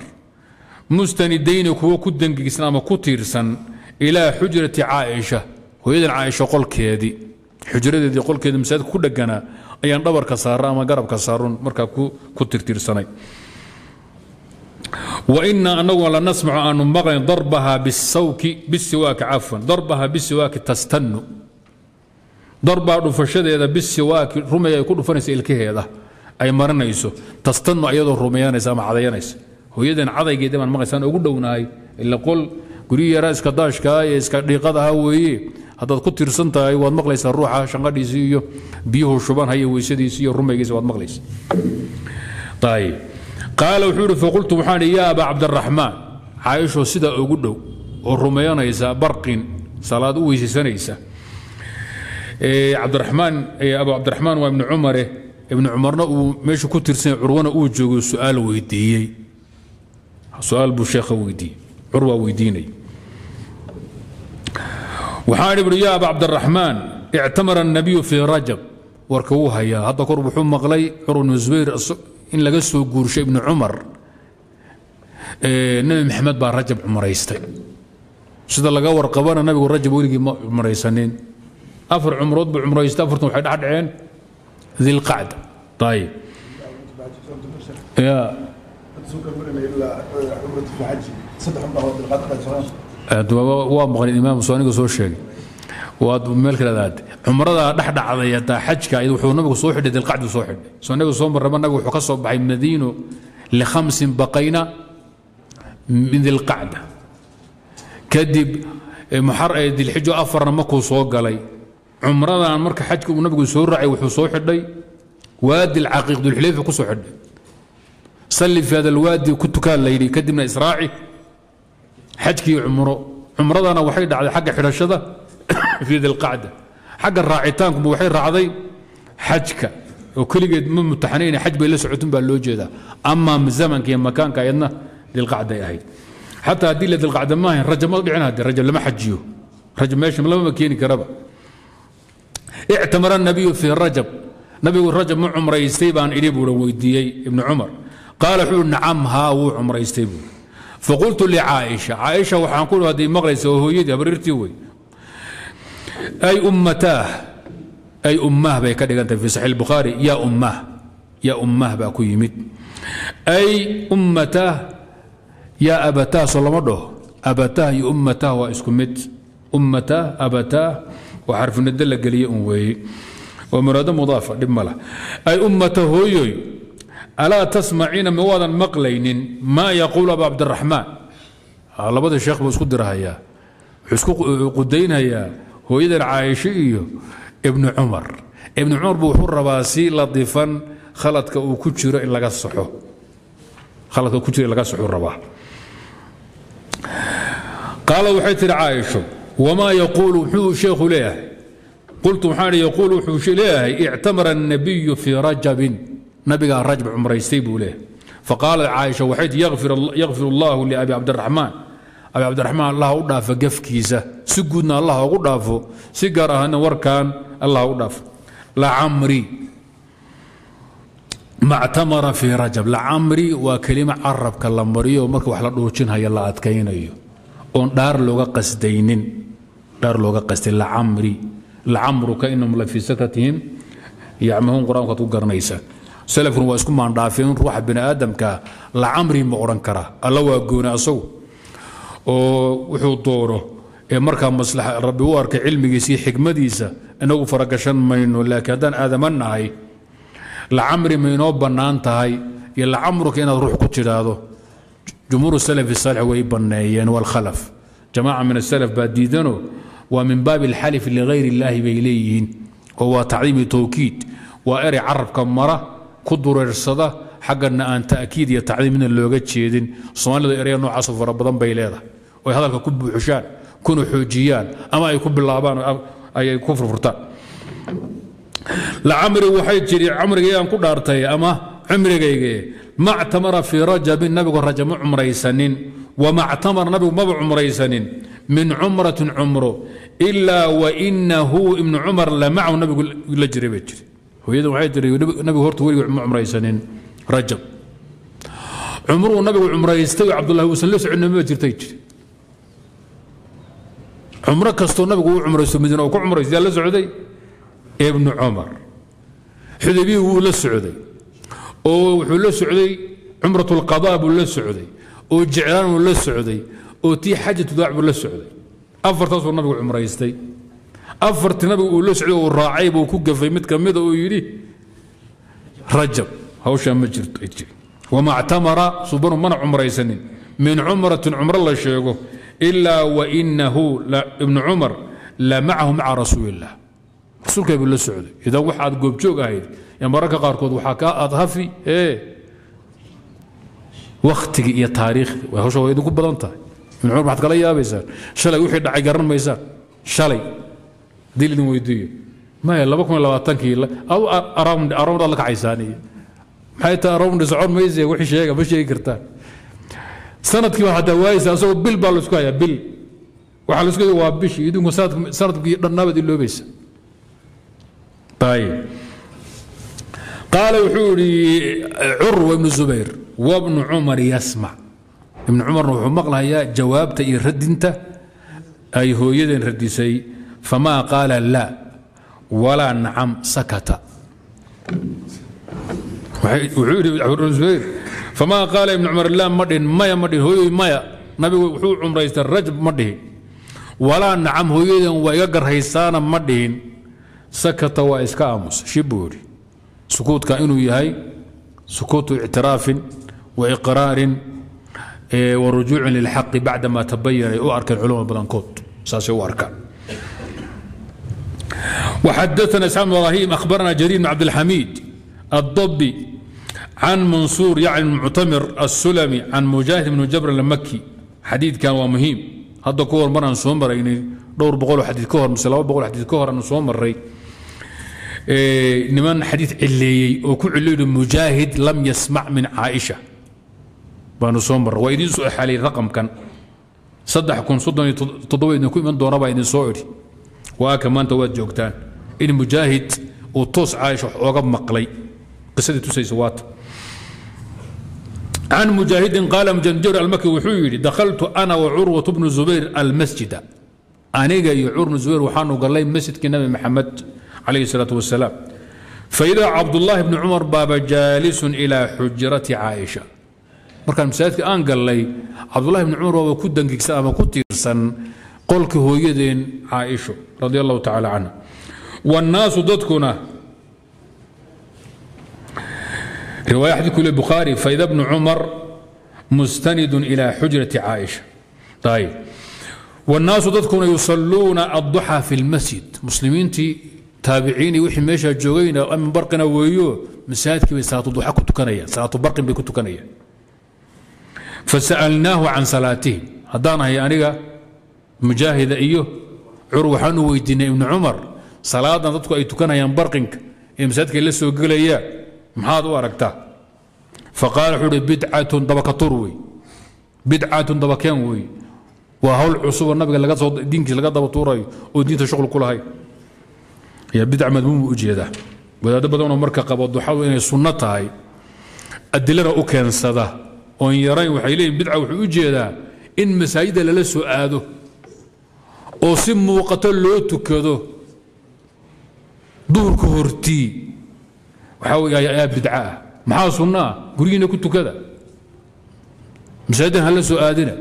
mustanidayni kuwo ku dangigisan ama ku tiirsan ilaa xujrati caaisha hooyadan caaisha qolkeedii xujradeedii qolkeedi masaajidka ku dheganaa ayaan dhabarka saara ama garabka saarun markaa ku tirtiirsanay wainaa anaguna la nasmacu aanu maqlayn darbaha bisawki bisiwaaki cafwan darbaha bisiwaaki tastanu darbaa dhufashadeeda bisiwaaki rumeey ay ku dhufanaysa ilkaheeda ay marinayso tastanu ayadoo rumayanaysa ama cadayanaysa hooyadan cadaygeeda baan maqlaysaan ugu dhownahay. Ila qol guryi yaraa iska daashkaa ee iska dhiiqadaha weeye. Haddaad ku tirsan tahay waad maqlaysaa ruuxa shanqadhiisii iyo biyuhu shubanhaya weysadiisii iyo rumaygiisa waad maqlaysa ayib qaala wuxuu ihi faqultu waxaan ihi yaa cabdiraxmaan caaishoo sidaa ugu dhow oo rumayanaysa barqin salaad u weysaysanaysa. Cabdiraxmaan abu cabdiraxmaan waa ibnu cumare ibnu cumarna uu meesha ku tirsan curwana uu joogo su'aal weydiiyey. Su'aal buu sheekha weydiiyey curwaa weydiinay waxaan idhi yaa aba cabdiraxmaan ictamara الnabiyu fii rajab. Warka wuu hayaa. Hadda kor wuxuu maqlay curwa bnu zubayr in laga soo guurshay ibnu cumar. Nebi maxamed baa rajab cumraystay sida laga warqabana nabigu rajab weligii ma cumraysanin afar cumrood buu cumraystay afartan waxay dhex dhaceen dilqacda ayib ya. Waa maqlin imaam sooniga soo sheegay. Waad meel kale aad cumrada dhex dhacday hataa xajka wuxuu nabigu soo xidhay dilqacdu soo xidhay. Soo nabigu soo marraba nabigu wuxuu ka soo baxay madiino likhamsin baqayna min dilqacda kadib muxar dilxijo afarna markuu soo galay cumradan marka xajka nabigu soo raacay wuxuu soo xidhay. Waadi alcaqiiq dulxulayfa ku xidhay. Salli fi hada alwaadi ku tukaan la yidhi kadibna israaci xajkii cumro. Cumradana waxay dhacday xagga xidhashada fii dilqacda xagga raacitaankuma waxay raacday xajka oo keligeed ma mutaxanayn xaj bay la socotun baa loo jeedaa. Amaa zamanka iyo makaanka ayadna dilqacday ahayd. Xataa haddii la dilqacda ma ahayn rajab ma dhicin hadde rajab lama xajiyo. Rajab meesha lamama keeni karaba ictamara nabiyu fii rajab. Nabigu rajab ma cumraystay baan idhi buuhan weydiiyey ibnu cumar. Qaala wuxuu nacam haa wuu cumraystay buuri faqultu licaaisha caaisha. Waxaan ku hadday maqlaysa oo hooyadii habriirtii wey. Ay ummataah ay ummah bay ka dhigan tahay fi saxiix bukhaari yaa ummah yaa ummah baa ku yimid. Ay ummataah yaa abataah soo lama dhaho. Abataah iyo ummataah waa isku mid. Ummataah abataah waa xarfinado la geliye un weeye. Waa muraado mudaafa dhib ma lah ay ummata hooyoy alaa tasmaciina ma waadan maqlaynin maa yaquulu abu cabdiraxmaan labada sheekh buu isku dirahayaa wuxuu isku qudaynhayaa hooyadan caaisho iyo ibnu cumar. Ibnu cumar buu wuxuu rabaa si latiifan khaladka uu ku jiro in laga saxo. Khaladka ku jira laga suxuu rabaa. Qaala waxay tihi caaisho wamaa yaquulu muxuu sheekhu leeyahay qultu waxaan ihi yaquulu wuxuu leeyahay ictamara الnabiyu fii rajabin nabigaa rajab cumraystay buu leeyahay faqaalat caaisha waxay tii yakfir allahu liabi cabdiraxmaan abi cabdiraxmaan allah u dhaafo gefkiisa si guudna allah ugu dhaafo si gaar ahaana warkan allah u dhaafo lacamri mactamara fii rajab lacamri waa kelima carabka la mariyo marka wax la dhuujinhayo la adkaynayo oon dhaar looga qasdaynin dhaar looga lacamri lacamruka inahum la fii sakratihim yacmahuun qur'aanku aad ku garanaysaa salafkuna waa isku maandhaafeen ruuxa bini aadamka lacamri ma odhan karaa alla waa gooni asagu. Oo wuxuu doono ee markaa maslaxa rabbi u arkay cilmigiisa iyo xikmadiisa inagu faragashan mayno laakiin haddaan aadama nahay lacamri maynoo bannaan tahay iyo lacamruka inaad ruux ku tidhaahdo jumhuur salafi saalix way banneeyeen waalkhalaf jamaaca min asalaf baa diidano waa min baabi alxalif ligayr illaahi bay leeyihiin. Oo waa tacdiimi towkiid waa erey carabka mara ku dureersada xaggana aan ta'kiid iyo tacdiim midna looga jeedin. Soomaalida eraya noocaasoo fara badan bay leedahay. Oy hadalka ku buuxishaan kuna xoojiyaan ama ay ku bilaabaan ay ku furfurtaan. Lacamri waxay jiri camrigayaan ku dhaartay ama cumrigayge mactamara fii rajabin nabigu rajab ma cumraysanin. Maba cumraysanin min cumratin cumro ilaa wainahu ibnu cumar la macahu nabigu la jiray bay jiri. Hooyada waxay tiri nabigu horta weligii ma cumraysanin rajab. Cumruu nabigu cumraystay oo cabdullahi uusan la soconin ma jirtay jiri. Cumro kastoo nabigu uu cumraysto madiina uu ku cumraysto yaa la socday? Ibnu cumar. Xudaybiya wuu la socday oo wuxuu la socday cumrat buu la socday oo jeclaan buu la socday oo tii xajatu daac buu la socday. Afartaasuu nabigu cumraystay. Afartii nabigu uu la socday uu raacay buu ku gafay. Mid ka mida uu yidhi rajab hawshaa ma jirto wamactamara subanu mana cumraysanin. Min cumratin cumro la sheego ilaa wainahu ibnu cumar la macahu maca rasuuli illah rasuulkaa buu la socday. Idan waxaad goobjoog ahayd ee mararka qaarkood waxaa kaa aad hafi ee wakhtigii iyo taariikhdii hawsha waa idinku badan tahay ibnu cumar kala yaabaysaan shalay wixii dhacay garan maysaan shalay. Haddii lidin weydiiyo. Maya laba kun labaatankii adu around around aad la kacaysaaniyo maxay tahay around socon mayse wixii sheega ma sheegi kartaan sannadkii baa hataa waayeysa asagoo bil baa la isku hayaa bil. Waxaa la isku hayaa waa bishii idinku sannadkii dhannaabad iloobaysa ayib qaala wuxuu yidhi curwa ibnu zubayr wabnu cumar ibnu cumarna wuxuu maqlahayaa jawaabta iyo radinta ay hooyadeen radisay famaa qaala laa walaa nacam sakata. Famaa qaala ibnu cumar laa ma maya ma hooyoy maya nabigu wuxuu cumraystay rajab ma dhihin. Walaa nacam hooyaden waa iga garhaysaana ma dhihin. Sakata waa iska aamusa shibuu yidhi. Sukuudka inuu yahay sukuutu ictiraafin wa iqraarin wa rujuucin lilxaqi bacdama tabayana ay u arkeen culama badankood saasay u arkaan وحدثنا اسحاق بن ابراهيم اخبرنا جرير بن عبد الحميد الضبي عن منصور يعني المعتمر السلمي عن مجاهد بن جبر المكي حديث كان ومهم هذا كور مرة سومر يعني دور بقول حديث كور مثلا بقول حديث كور أنا سومر ري إيه نمان حديث علي وكل علي baanu soo marra waa idiin soo xaaliyey raqamkan. Saddex kun soddon iyo toddoba idinku iman doona baa idin soo idhi waaka maanta waad joogtaan. In mujaahid uu toos caaisha wax ooga maqlay. Qisadii tusaysa waata can mujaahidin qaala mujamjir almaki wuxuu yidhi dakhaltu ana wa curwatu bnu zubayr almasjida. Aniga iyo curwnu zubayr waxaanu gallay masjidkii nabi maxamed calayhi salaatu wasalaam faidaa cabdullaahi bni cumar baaba jaalisun ilaa xujrati caaisha markaan masaajidka aan gallay cabdulahi bni cumar waaba ku dangigsan ama ku tiirsan qolka hooyadeen caaisho radi tacaala canha wannaasu dadkuna riwaaya xadiidku bukhaari faida bnu cumar mustanidun ilaa xujrati caaisha. Ayib wannaasu dadkuna yusalluuna adduxa fi lmasjid muslimiintii taabiciini wixii meeshaa joogayna amin barqina weeyo masaajidkii bay salaatu duxa ku tukanayaan salaatu barqin bay ku tukanayaan fasa'alnaahu can salaatihim haddaan ahay aniga mujaahida iyo cur waxaan u weydiinay ibnu dadku ay tukanayaan barqinka ee la soo gelayaan maxaad u aragtaa faqaala wuxuu uhi bidcatun dabakatur wey bidcatun dabakeen wey hawl cusuboo nabiga laga soo diinkiisa laga daba tuurayo oo diinta shuqul ku lahayn ayaa bidca madmuum u jeedaa wadaado marka qabo duxadu inay sunno tahay adilada u keensada oon yarayn waxay leeyihiin bidca wuxuu u jeedaa in masaajidda lala soo aado oo si muuqato loo tukado duhurka hortii. Waxaa wey ayaa bidca ah. Maxaa sunno ah ku tukada. Masaajiddan hala soo aadina.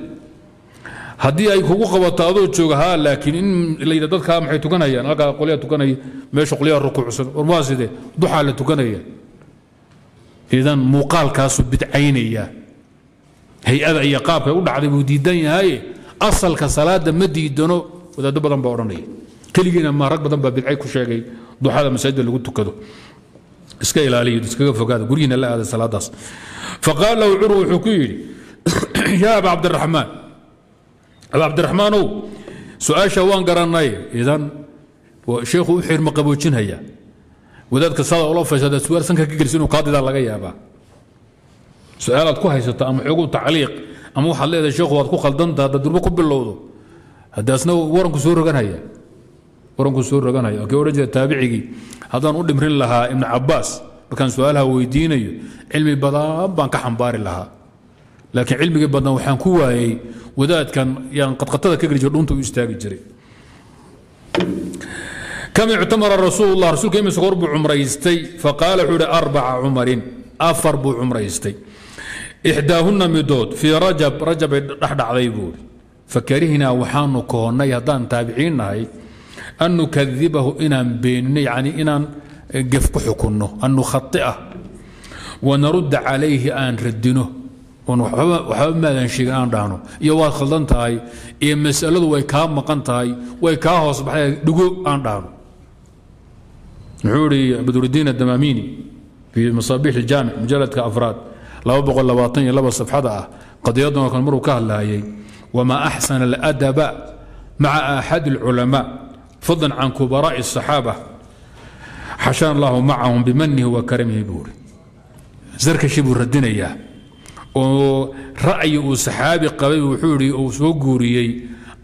Haddii ay kugu qabato adoo jooga haa laakiin in la yidha dadkaa maxay tukanayaan? Halkaa qolyaa tukanaya meesha qolyaa rukuucsan warmaa sidee? Duxaa la tukanaya. Idan muuqaalkaasuu bidcaynaya hay'ada iyo qaabkay u dhacday buu diidan yahaye asalka salaada ma diidano wadaado badan baa odhanaya keligiina ma badan baa bidcay ku sheegay. Duxada masaajidda lagu tukado. Iska ilaaliyo iskaga fogaada guryihiina la aada salaadaas. Faqaal lahu curwa wuxuu ku yidhi yaa aba cabdiraxmaan aba cabdiraxmaanow su'aasha waan garanay idan sheekhu u xirma qaboojinhaya. Wadaadka saada ula faysada su'aal sanka ka gelisa inuu kaadidaa laga yaabaa su'aalaad ku haysato ama xoogu tacliiq ama waxaad leedahay sheekhu waad ku khaldantaa hadda durbo ku bilowdo. Haddaasna waranku soo roganhaya. Waranku soo roganhaya. Kii odhan jira taabicigii. Haddaan u dhimrin lahaa ibnu cabaas markaan su'aalaha weydiinayo cilmi badan baan ka xambaari lahaa. Laakiin cilmigii badna waxaan ku waayey wadaadkan yaan qadqatada ka geli jiro dhunta u istaagi jiray. Kam ictamara rasuul lah rasuulka imise goor buu cumraystay. Faqaala wuxuu ihi arbaca cumarin. Afar buu cumraystay ixdaahunna midood fii rajab rajabay dhexdhacday buuri fakarihnaa waxaanu kohonnay haddaan taabiciin nahay an nukadibahu inaan beenino yani inaan gef ku xukunno an nukhai'ah wanarudda calayhi aan radino waxba maadan sheegin aan dhahno iyo waad khaldan tahay iyo masaladu way kaa maqan tahay way kaa hoos baxday dhigo aan dhahno muxuu ihi badrudiin adamaamini fii masaabiix iljaamic mujaladka afraad laba boqol labaatan iyo laba safxada ah qadiyadan oo kale maruu ka hadlaayay wamaa axsana aladaba maca axadi alculamaa fadlan can kubaraa'i الصaxaaba xashaan allahu macahum bimanihi wa karamihi buuri sarkashi buu radinayaa oo ra'yi uu saxaabi qabay wuxuu ihi uu soo guuriyey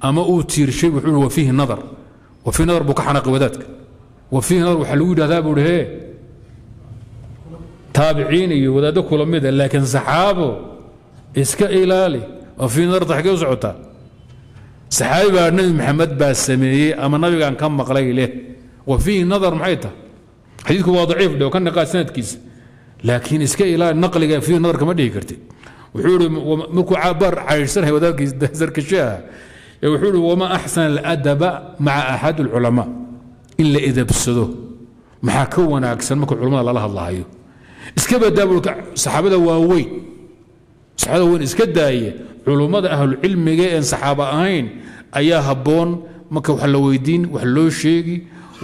ama uu tiirshay wuxuu ihi wa fiihi nadar wa fiihi nadar buu ka xanaaqay wadaadka wa fiihi nadar waxaa lagu yidhahdaa buu ihi hee تابعين يودادو كولميد لكن صحابه إسكا الالي وفي نرضى حجوز عطا صحابه النبي محمد باسمي أما النبي كان كم مقلي له وفي نظر محيطة. هو ضعيف لو كان نقاش سند كيس. لكن إسكا الالي النقل في نظر كما دي كرتي. وحولو مكو عبر عايشر هي وداك زر كشاه وحولو وما أحسن الأدب مع أحد العلماء إلا إذا بسدوه. محاكو أكثر مكو علماء الله الله يو. Iska badaa buu saxaabada waaweyn saxaabada weyn iska daaya culummada ahlucilmiga een saxaaba ahayn ayaa habboon. Marka wax la weydiin wax loo sheegi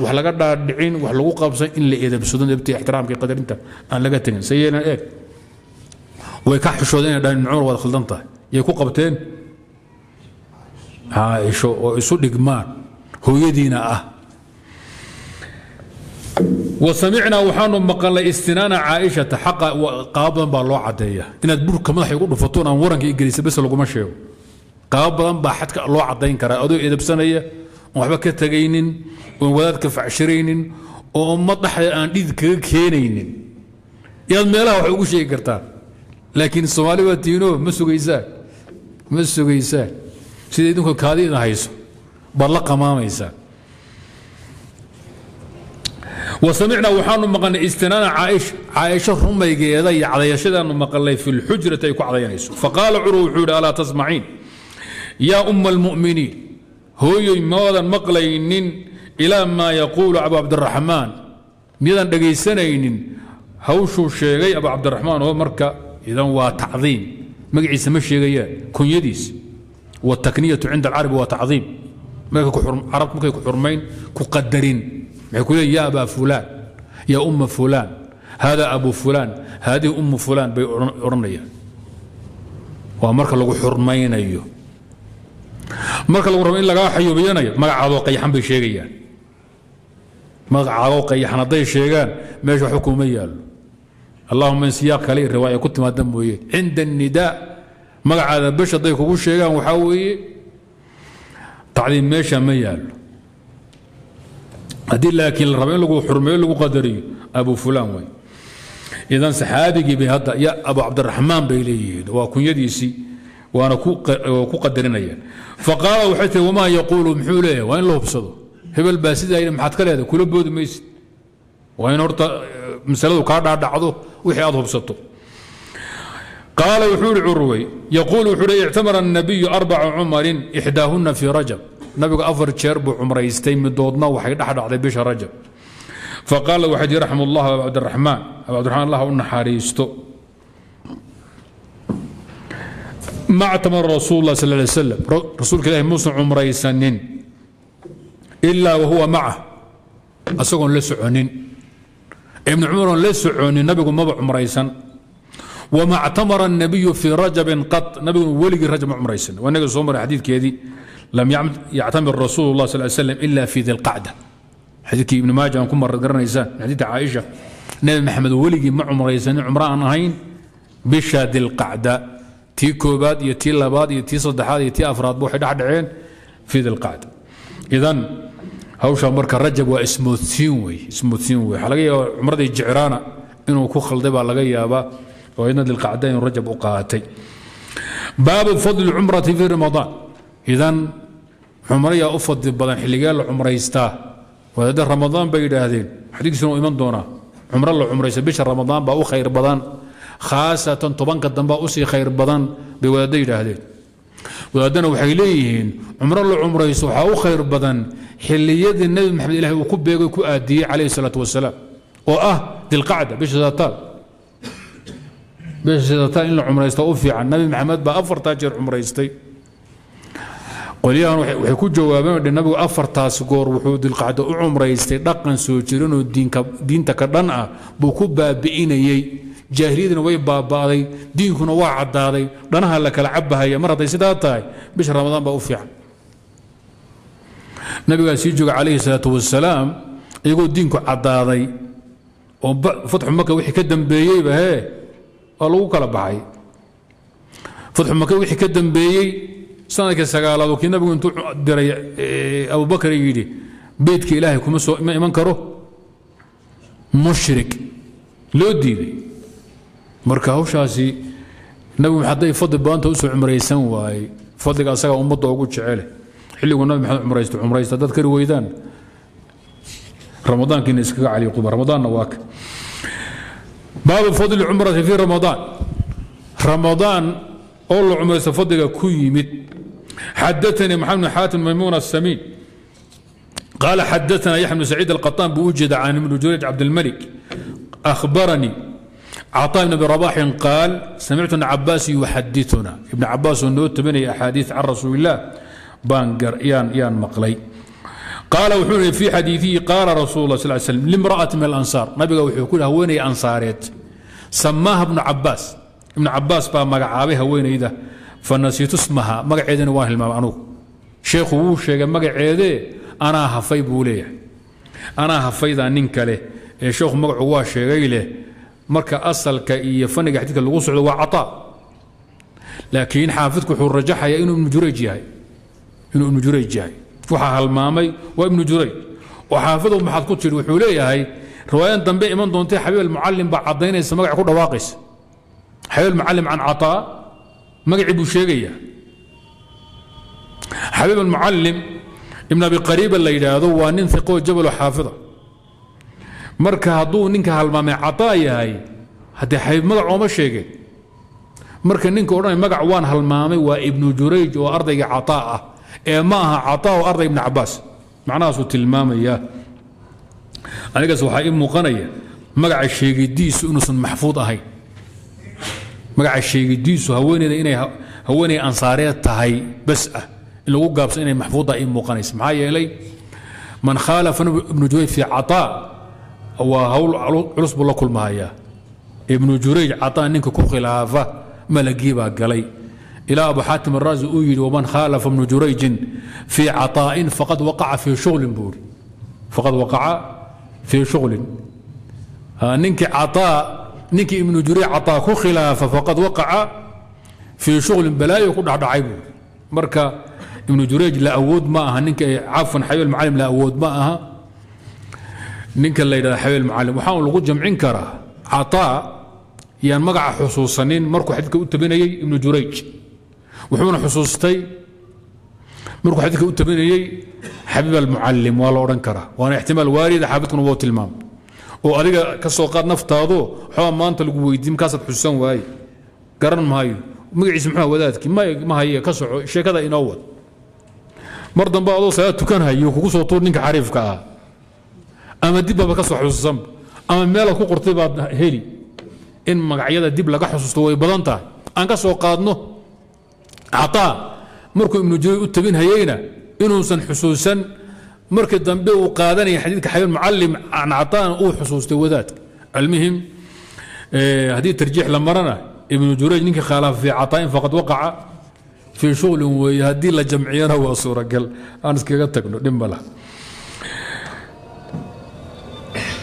wax laga dhaadhicin wax lagu qabsan in la edabsado ebti ixtiraamka qadarinta aan laga tegin se yeelan eeg. Way ka xishoodeen inay dhahan ibn khaldan tahay. Yay ku qabteen? Caaisho oo isu dhigmaan. Hooyadiina ah wasamicnaa waxaanu maqalnay istinaana caaishata xaqa qaabo badan baa loo cadeeya inaad burka madaxa igu dhufatoon aan waranka i gelisa bes laguma sheego. Qaabo badan baa xadka loo cadayn karaa. Adoo edabsanaya oon waxba ka tegaynin oon wadaadka facshiraynin oo ummad dhexda aan dhidid kaga keenaynin. Inaad meelaha wax ugu sheegi kartaa. Laakiin soomaali waa tiino ma sugaysaan ma sugaysaan sida idinku kaadi idin hayso baad la qamaamaysaa wasamicnaa waxaanu maqalnay istinaana caaisha caaisho rumaygeeda iyo cadayashadaanu maqalnay fi lxujrati ay ku cadayanayso faqaala curwa wuxuu yidhi alaa tasmaciin? Yaa umma almu'miniin hooyoy maadan maqlaynin ilaa maa yaquulu abu cabdiraxmaan miyadan dhegaysanaynin hawshuu sheegay abu cabdiraxmaan oo marka idan waa tacdiim. Magaciisa ma sheegayaan kunyadiis. Watakniyatu cinda alcarabi waa tacdiim. Markay ku xurmayn ku qadarin maxay ku leeyiin ya abaa fulaan ya umma fulaan hada abu fulaan haadihi ummu fulaan bay odhanayaan waa marka lagu xurmaynayo. Marka lagu rabo in lagaa xayuubiyanayo magacaadoo qayaxan bay sheegayaan. Magacaadoo qayaxan hadday sheegaan meesha waxba kuma yaallo. Allahuma in siyaaq kale riwaaya ku timaada mooye. Cinda الnidaa magacaada besh hadday kugu sheegaan waxaa weeye tacdiim meesha ma yaallo haddii laakiin la rabo in lagu xurmeeyo lagu qadariyo abu fulaan way. Idan saxaabigii bay hadda ya abu cabdiraxmaan bay leeyihiin waa kunyadiisii waana ku qadarinayaan. Faqaala waxay tii wamaa yaquulu? Muxuu leeyahay waa in la hubsado. Hebel baa sidaa maxaad ka leedahay kula boodi maysid. Waa in horta masaladu kaa dhaadhacdo wixii aad hubsato. Qaala wuxuu ihi curwey yaquul wuxuu ictamara الnabiyu arbaca cumarin ixdaahuna fii rajab nabigu afar jeer buu cumraystay midoodna waxay dhexdhacday bisha rajab. Faqaala waxay tii raxm ullah abu cabdiraxmaan abu cabdiraxmaan allah u naxariisto. Ma ctamara rasuul lah sal lay slam rasuulka ilahi muusan cumraysanin. Ilaa wahuwa macah asagoon la soconin. Ibnu cumaroon la soconin nabigu maba cumraysan wma ctamara الnabiyu fii rajabin qad nabiguna weligii rajab ma cumraysan waa inaga soo maray xadiidkeedii lam yactamir rasuul اllah sal slam ila fi dilqacda xadiidkii ibni maaja aan ku mar garanaysaan min xadiidka caaisha nebi maxamed weligii ma cumraysanin cumro aan ahayn bisha dilqacda tii koobaad iyo tii labaad iyo tii saddexaad iyo tii afraadba waxay dhexdhaceen fii dilqacda idan hawsha marka rajab waa ismoodsiin wey ismoodsiin wey waxaa laga yaaba cumradii jicraana inuu ku khalday baa laga yaabaa dilqacda inuu rajab u qaatay. Baabu fadli cumrati fii ramadaan idan cumrayaa u fadli badan xilligee la cumraystaa wadaadda ramadaan bay yidhaahdeen. Xadiikiisuna uu iman doonaa. Cumro la cumraysta bisha ramadaan baa u khayr badan. Khaasatan tobanka dambaa u sii khayr badan bay wadaadda yidhaahdeen. Wadaaddana waxay leeyihiin cumro la cumraysto waxaa u khayr badan xilliyadii nebi maxamed ilahi uu ku beegay ku aadiyey calayhi salaatu wasalaam oo ah bisha saataal in la cumraysto u fiican. Nabi maxamed baa afartaa jeer cumraystay. Qolyahan waxay ku jawaabeen nabigu afartaas goor wuxuu dilqacdo u cumraystay dhaqan soo jiranoo diinta ka dhan ah buu ku baabi'inayey jaahiliyadina way baaba'day diinkuna waa caddaaday dhanaha la kala cabahaya mar hadday sidaa tahay bisha ramadaan baa u fiican. Nabigaa sii jooga calayhi salaatu wasalaam iyagoo diinku caddaaday. Oo fatxu maka wixii ka dambeeyeyba hee waa lagu kala baxay. Fatxu maka wixii ka dambeeyey sannadkii sagaalaad oo kii nabigu intuu diray abubakar yidhi beydka ilaahay kuma soo ma iman karo? Mushrik. Loo marka hawshaasi nabigu hadday fadli badanta u soo cumraysan waaye fadliga asagaa ummadda ugu jecele. Xilliguu nabi maxamed cumraysto cumraysta dad kari weydaan. Ramadaankiina iskaga caliiquba ramadaanna waa ka baabu fadli cumrati fi ramadaan ramadaan oo la cumraysto fadliga ku yimid xadaثnii maxamed bn xaatim maymuun قال حدثنا يحيى بن سعيد القطان بوجد عن ابن جريج عبد الملك. أخبرني. عطاء بن رباح قال سمعت ابن عباس يحدثنا. ابن عباس نوت بني أحاديث عن رسول الله. بانقر يان يان مقلي. qaala wuxuu ihi fii xadiiihi qaala rasuul sl sl limra'ati min alansaar. Nabiga wuxuu ku haweenay ansaareed. Samaaha bnu cabaas ibnu cabaas baa magacaabay haweenayda fa nasiitu smaha magaceedana waan hilmaamay anugu. Sheekhu wuu sheegay magaceedee anaa hafay buu leeyahay. Anaa hafaydaa nin kale ee sheekhu magacu waa sheegay leh. Marka asalka iyo faniga xadiidka lagu socdo waa cataa. Laakiin xaafidku wuxuu rajaxayaa inuu ibnu jurayj yahay waxaa halmaamay waa ibnu jurayj. Oo xaafidow maxaad ku tidhi wuxuu leeyahay riwaayadan dambe iman doontay xabiib almucallim baa caddaynaysa magaca ku dhawaaqaysa. Xabiib almucallim can cataa magacii buu sheegayaa xabiib almucallim ibn abi qariiba la yidhaahdo waa nin iqoo jabalo xaafida. Marka hadduu ninka halmaamay cataa yahay haddee xabiib magac ooma sheegeen marka ninka odhanay magac waan halmaamay waa ibnu jurayj oo ardayga cataa ah ee ma aha cataa oo arday ibn cabaas macnahaasuu tilmaamaya anigaas waxaa ii muuqanaya magaca sheegidiisu inuusan maxfuud ahayn. Magaca sheegidiisu haweeneyda inay haweeney ansaareed tahay bas ah lagu gaabsan inay maxfuuda ii muuqanaysa. Maxaa yeelay man khaalafa ibnu jurayj fi cataa waa hawl culus buu la kulmahayaa. Ibnu jurayj ninka ku khilaafa malagii galay إلى أبو حاتم الرازي ومن خالف ابن جريج في عطاء فقد وقع في شغل بوري فقد وقع في شغل. آه، نك عطاء نك ابن جريج عطاء خلاف فقد وقع في شغل بلايا يكون عيب. مركا ابن جريج لا أود ماها نك عفوا حيو المعلم لا أود ماها نك الله إذا حبيب المعلم. وحاول غد جمعين كره عطاء يعني مقع حصوصا مركو حديثك أتبين ابن جريج. Wuxuuna xusuustay markuu xadiidka u tabinayey xabiib almucalim waa la odhan karaa. Waana ixtimaal waarida xaafidkuna wuu tilmaam oo adiga ka soo qaad naftaado waxbaa maanta lagu weydiin markaasaad xusuusan waaye garan maayo. Magaciisa muxuu wadaadkii? Ma haye ka soco. Sheekada inoo wad. Mar dambe adoo salaad tukanhayo kugu soo tuur ninka xariifka ah. Ama dib baaba ka soo xusuusanba ama meelaad ku qortay baad heli. In magacyada dib laga xusuusto way badan tahay. Aan ka soo qaadno caطaa markuu ibnu jurayj u tabin hayeyna inuusan xusuusan markii dambe uu qaadanaya xadiidka xabiib mucalim can caطaana uu xusuustay wadaadka almuhim haddii tarjiix la marana ibnu jurayj ninkii khaalaafa fii caطaa'in faqad waqaca fii shuglin weeye haddii la jamciyana waa suuragal aan iskaga tagno dhib ma laha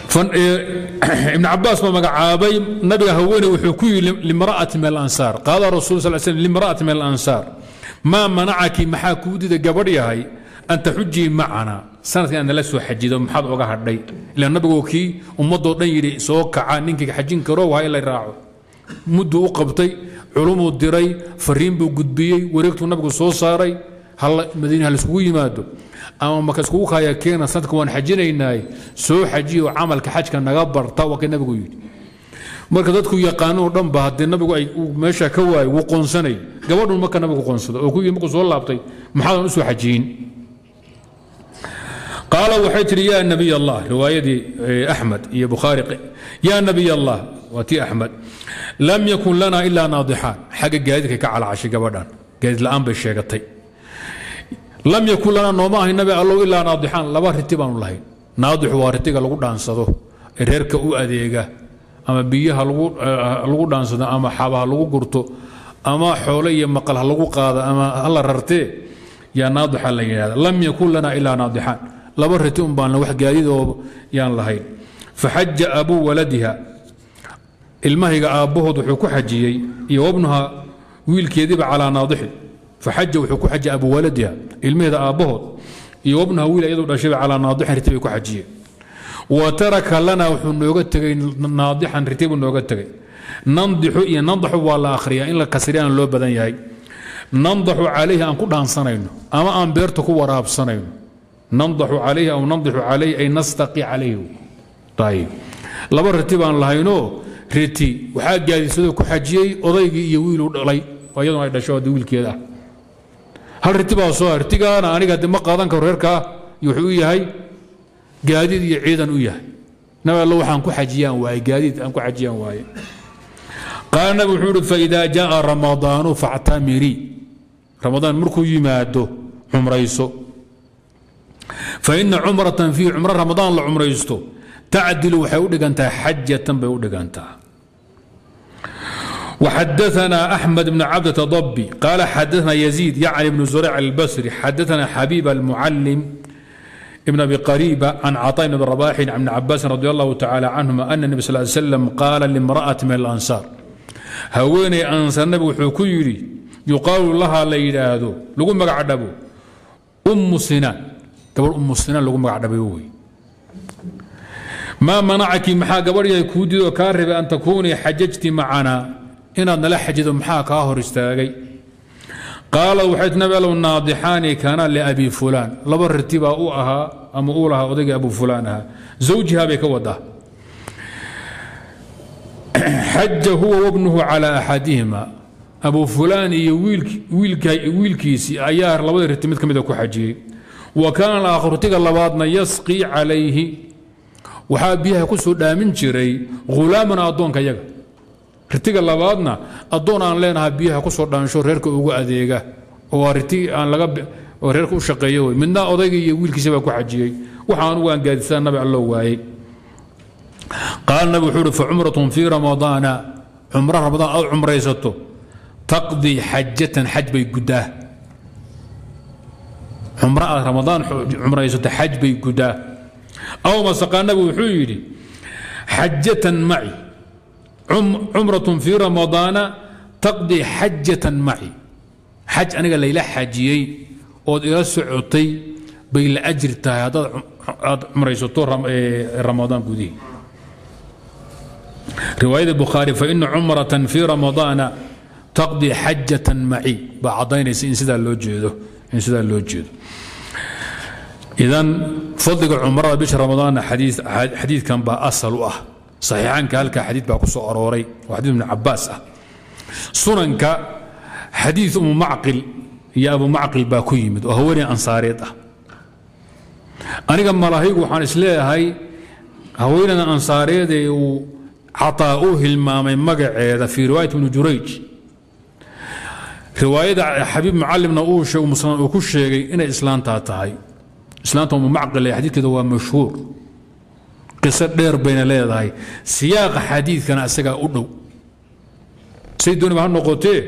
ibn cabaas baa magacaabay nabiga haweeney wuxuu ku yidhi limra'ati min alansaar. Qaala rasul sal sl limra'ati min alansaar. Maa manacaki maxaa kuu dida gabadh yahay? An taxujii macana. Sanadka inaad nala soo xajido maxaad oga hadhay? Ila nabigoo kii ummadoo dhan yidhi soo kaca ninkii xajin karo waa in la raaco. Mudduu u qabtay culumuu diray fariin buu gudbiyey wareegtuu nabigu soo saaray madiina ha laiskugu yimaado ama maka iskugu kaaya keena sanadka waan xajinaynaay soo xajiyo camalka xajka naga barta waa kay nabigu yidhi. Marka dadku yaqaanoo dhan ba haddii nabigu ay meesha ka waayo wuu qoonsanay. Gabadhun marka nabigu qoonsado oo ku markuu soo laabtay maxaadan u soo xajiyin? Qaala waxay tihi yaa nabiy allah riwaayadii axmed iyo bukhaari yaa nabiy allah waa tii axmed lam yakun lana ilaa naadixaan. Xagga gaadiidka ka calacashay gabadhan gaadiid la'aan bay sheegatay lam yakun lana nooma ahay nabi allow ilaa naadixaan laba riti baanu lahayn. Naadixu waa ritiga lagu dhaansado ee reerka u adeega ama biyaha lagu dhaansado ama xabaha lagu gurto ama xoole iyo maqal ha lagu qaado ama hala rartee yaa naadixa la yidhahda lam yakun lana ilaa naadixaan laba riti un wax gaadiidoo yaan lahayn. Faxaja abuu waladiha. Ilmahayga aabbahood wuxuu ku xajiyey iyo wabnuha wiilkeediiba calaa naadixin faxaja wuxuu ku xajiyey abu waladiha ilmaheeda aabbahood iyo wabnuha wiil iyadu dhashayba calaa naadixin riti bay ku xajiyeen wa taraka lana wuxuu nooga tegey naadixan riti buu nooga tegey nandixu iyo nandaxu waa la akhriyaa in la kasriyaan loo badan yahay. Nandaxu calayhi aan ku dhaansanayno ama aan beerta ku waraabsanayno. Nandaxu calayhi aw nandixu calayhi ay nastaqi calayhi. Ayib laba riti baan lahaynoo riti waxaa gaadisadoo ku xajiyey odaygii iyo wiiluu dhalay oo iyaduna ay dhasho haddii wiilkeeda ah hal riti baa soo ritigaana aniga ma qaadan karo reerkaa wuxuu u yahay gaadiid iyo ciidan u yahay. Nabi allo waxaan ku xajiyaan waaye gaadiid aan ku xajiyaan waaye. Qaala nabi wuxuu uhi faidaa jaa ramadaanu factamirii ramadaan markuu yimaado cumrayso. Faina cumratan fiihi cumro ramadaan la cumraysto. Tacdilu waxay u dhigantahay xajatan bay u dhigantaa وحدثنا أحمد بن عبدة ضبي قال حدثنا يزيد يعني بن زريع البصري حدثنا حبيب المعلم ابن أبي قريبة عن عطاء بن رباح عن ابن عباس رضي الله تعالى عنهما أن النبي صلى الله عليه وسلم قال لامرأة من الأنصار هويني أنصار النبي وحوكو يري يقال لها ليلادو قعد أبو أم سنان. قبل أم سنان لقوا مقعدبو ما منعك محا قبل يكودي وكارب أن تكوني حججتي معنا؟ Inaad nala xajido maxaa kaa hor istaagay? Qaala waxay allow naadixaani kaana liabi fulaan. Laba riti baa u ahaa ama uu lahaa odaygii abu fulaan ahaa. Zawjihaa bay ka wadaa xaja huwa wabnuhu calaa axadihima abu fulaan iyo wiilkiisii ayaa labadii riti mid ka mida ku xajiyey. Wa kaana alaakharu labaadna yasqii calayhi. Waxaa biyaha ku soo dhaamin jiray hulaaman addoonka yaga ritiga labaadna addoon aan leenaha biyaha ku soo dhaansho reerka ugu adeega oo riti aan laga reerka u shaqeeyo wey midna odayga iyo wiilkiisa baa ku xajiyey. Waxa anugu aan nabi alloo waayey qaala nabi wuxuu uhi facumratun fii ramadaana cumro ramadaan aad cumraysato taqdii xajatan xaj bay guddaa. Cumro aad ramadaan cumraysato xaj bay guddaa. Aw masaqaa nabigu wuxuu yidhi xajatan maci cumratun fii ramadaana taqdii xajatan maci. Xaj aniga layla xajiyey ood ila socotay bay la ajir tahay haddaad aad cumraysato ramadaan gudihii riwaayada bukhaari faina cumratan fii ramadaana taqdii xajatan maci. Baa caddaynaysa in sidaa loo jeedo in sidaa loo jeedo. Idan fadliga cumrada bisha ramadaanna xadiidkan baa asal u ah saxiixaanka halkaa xadiid baa ku soo arooray oo xadiid ibn cabaas ah. Sunanka xadiid umu macqil iyo abu macqil baa ku yimid oo haweeney ansaareed ah. Aniga malaahigu waxaan is leeyahay haweeneyda ansaareed ee uu cataa u hilmaamay magaceeda fii riwaayat ibni jurayj. Riwaayada xabiib mucalimna uu ku sheegay inay islaantaa tahay. Islaanta umu macqil ee xadiidkeeda waa mashhuur qiso dheer bayna leedahay. Siyaaqa xadiidkana isagaa u dhow. Say dooniba ha noqotee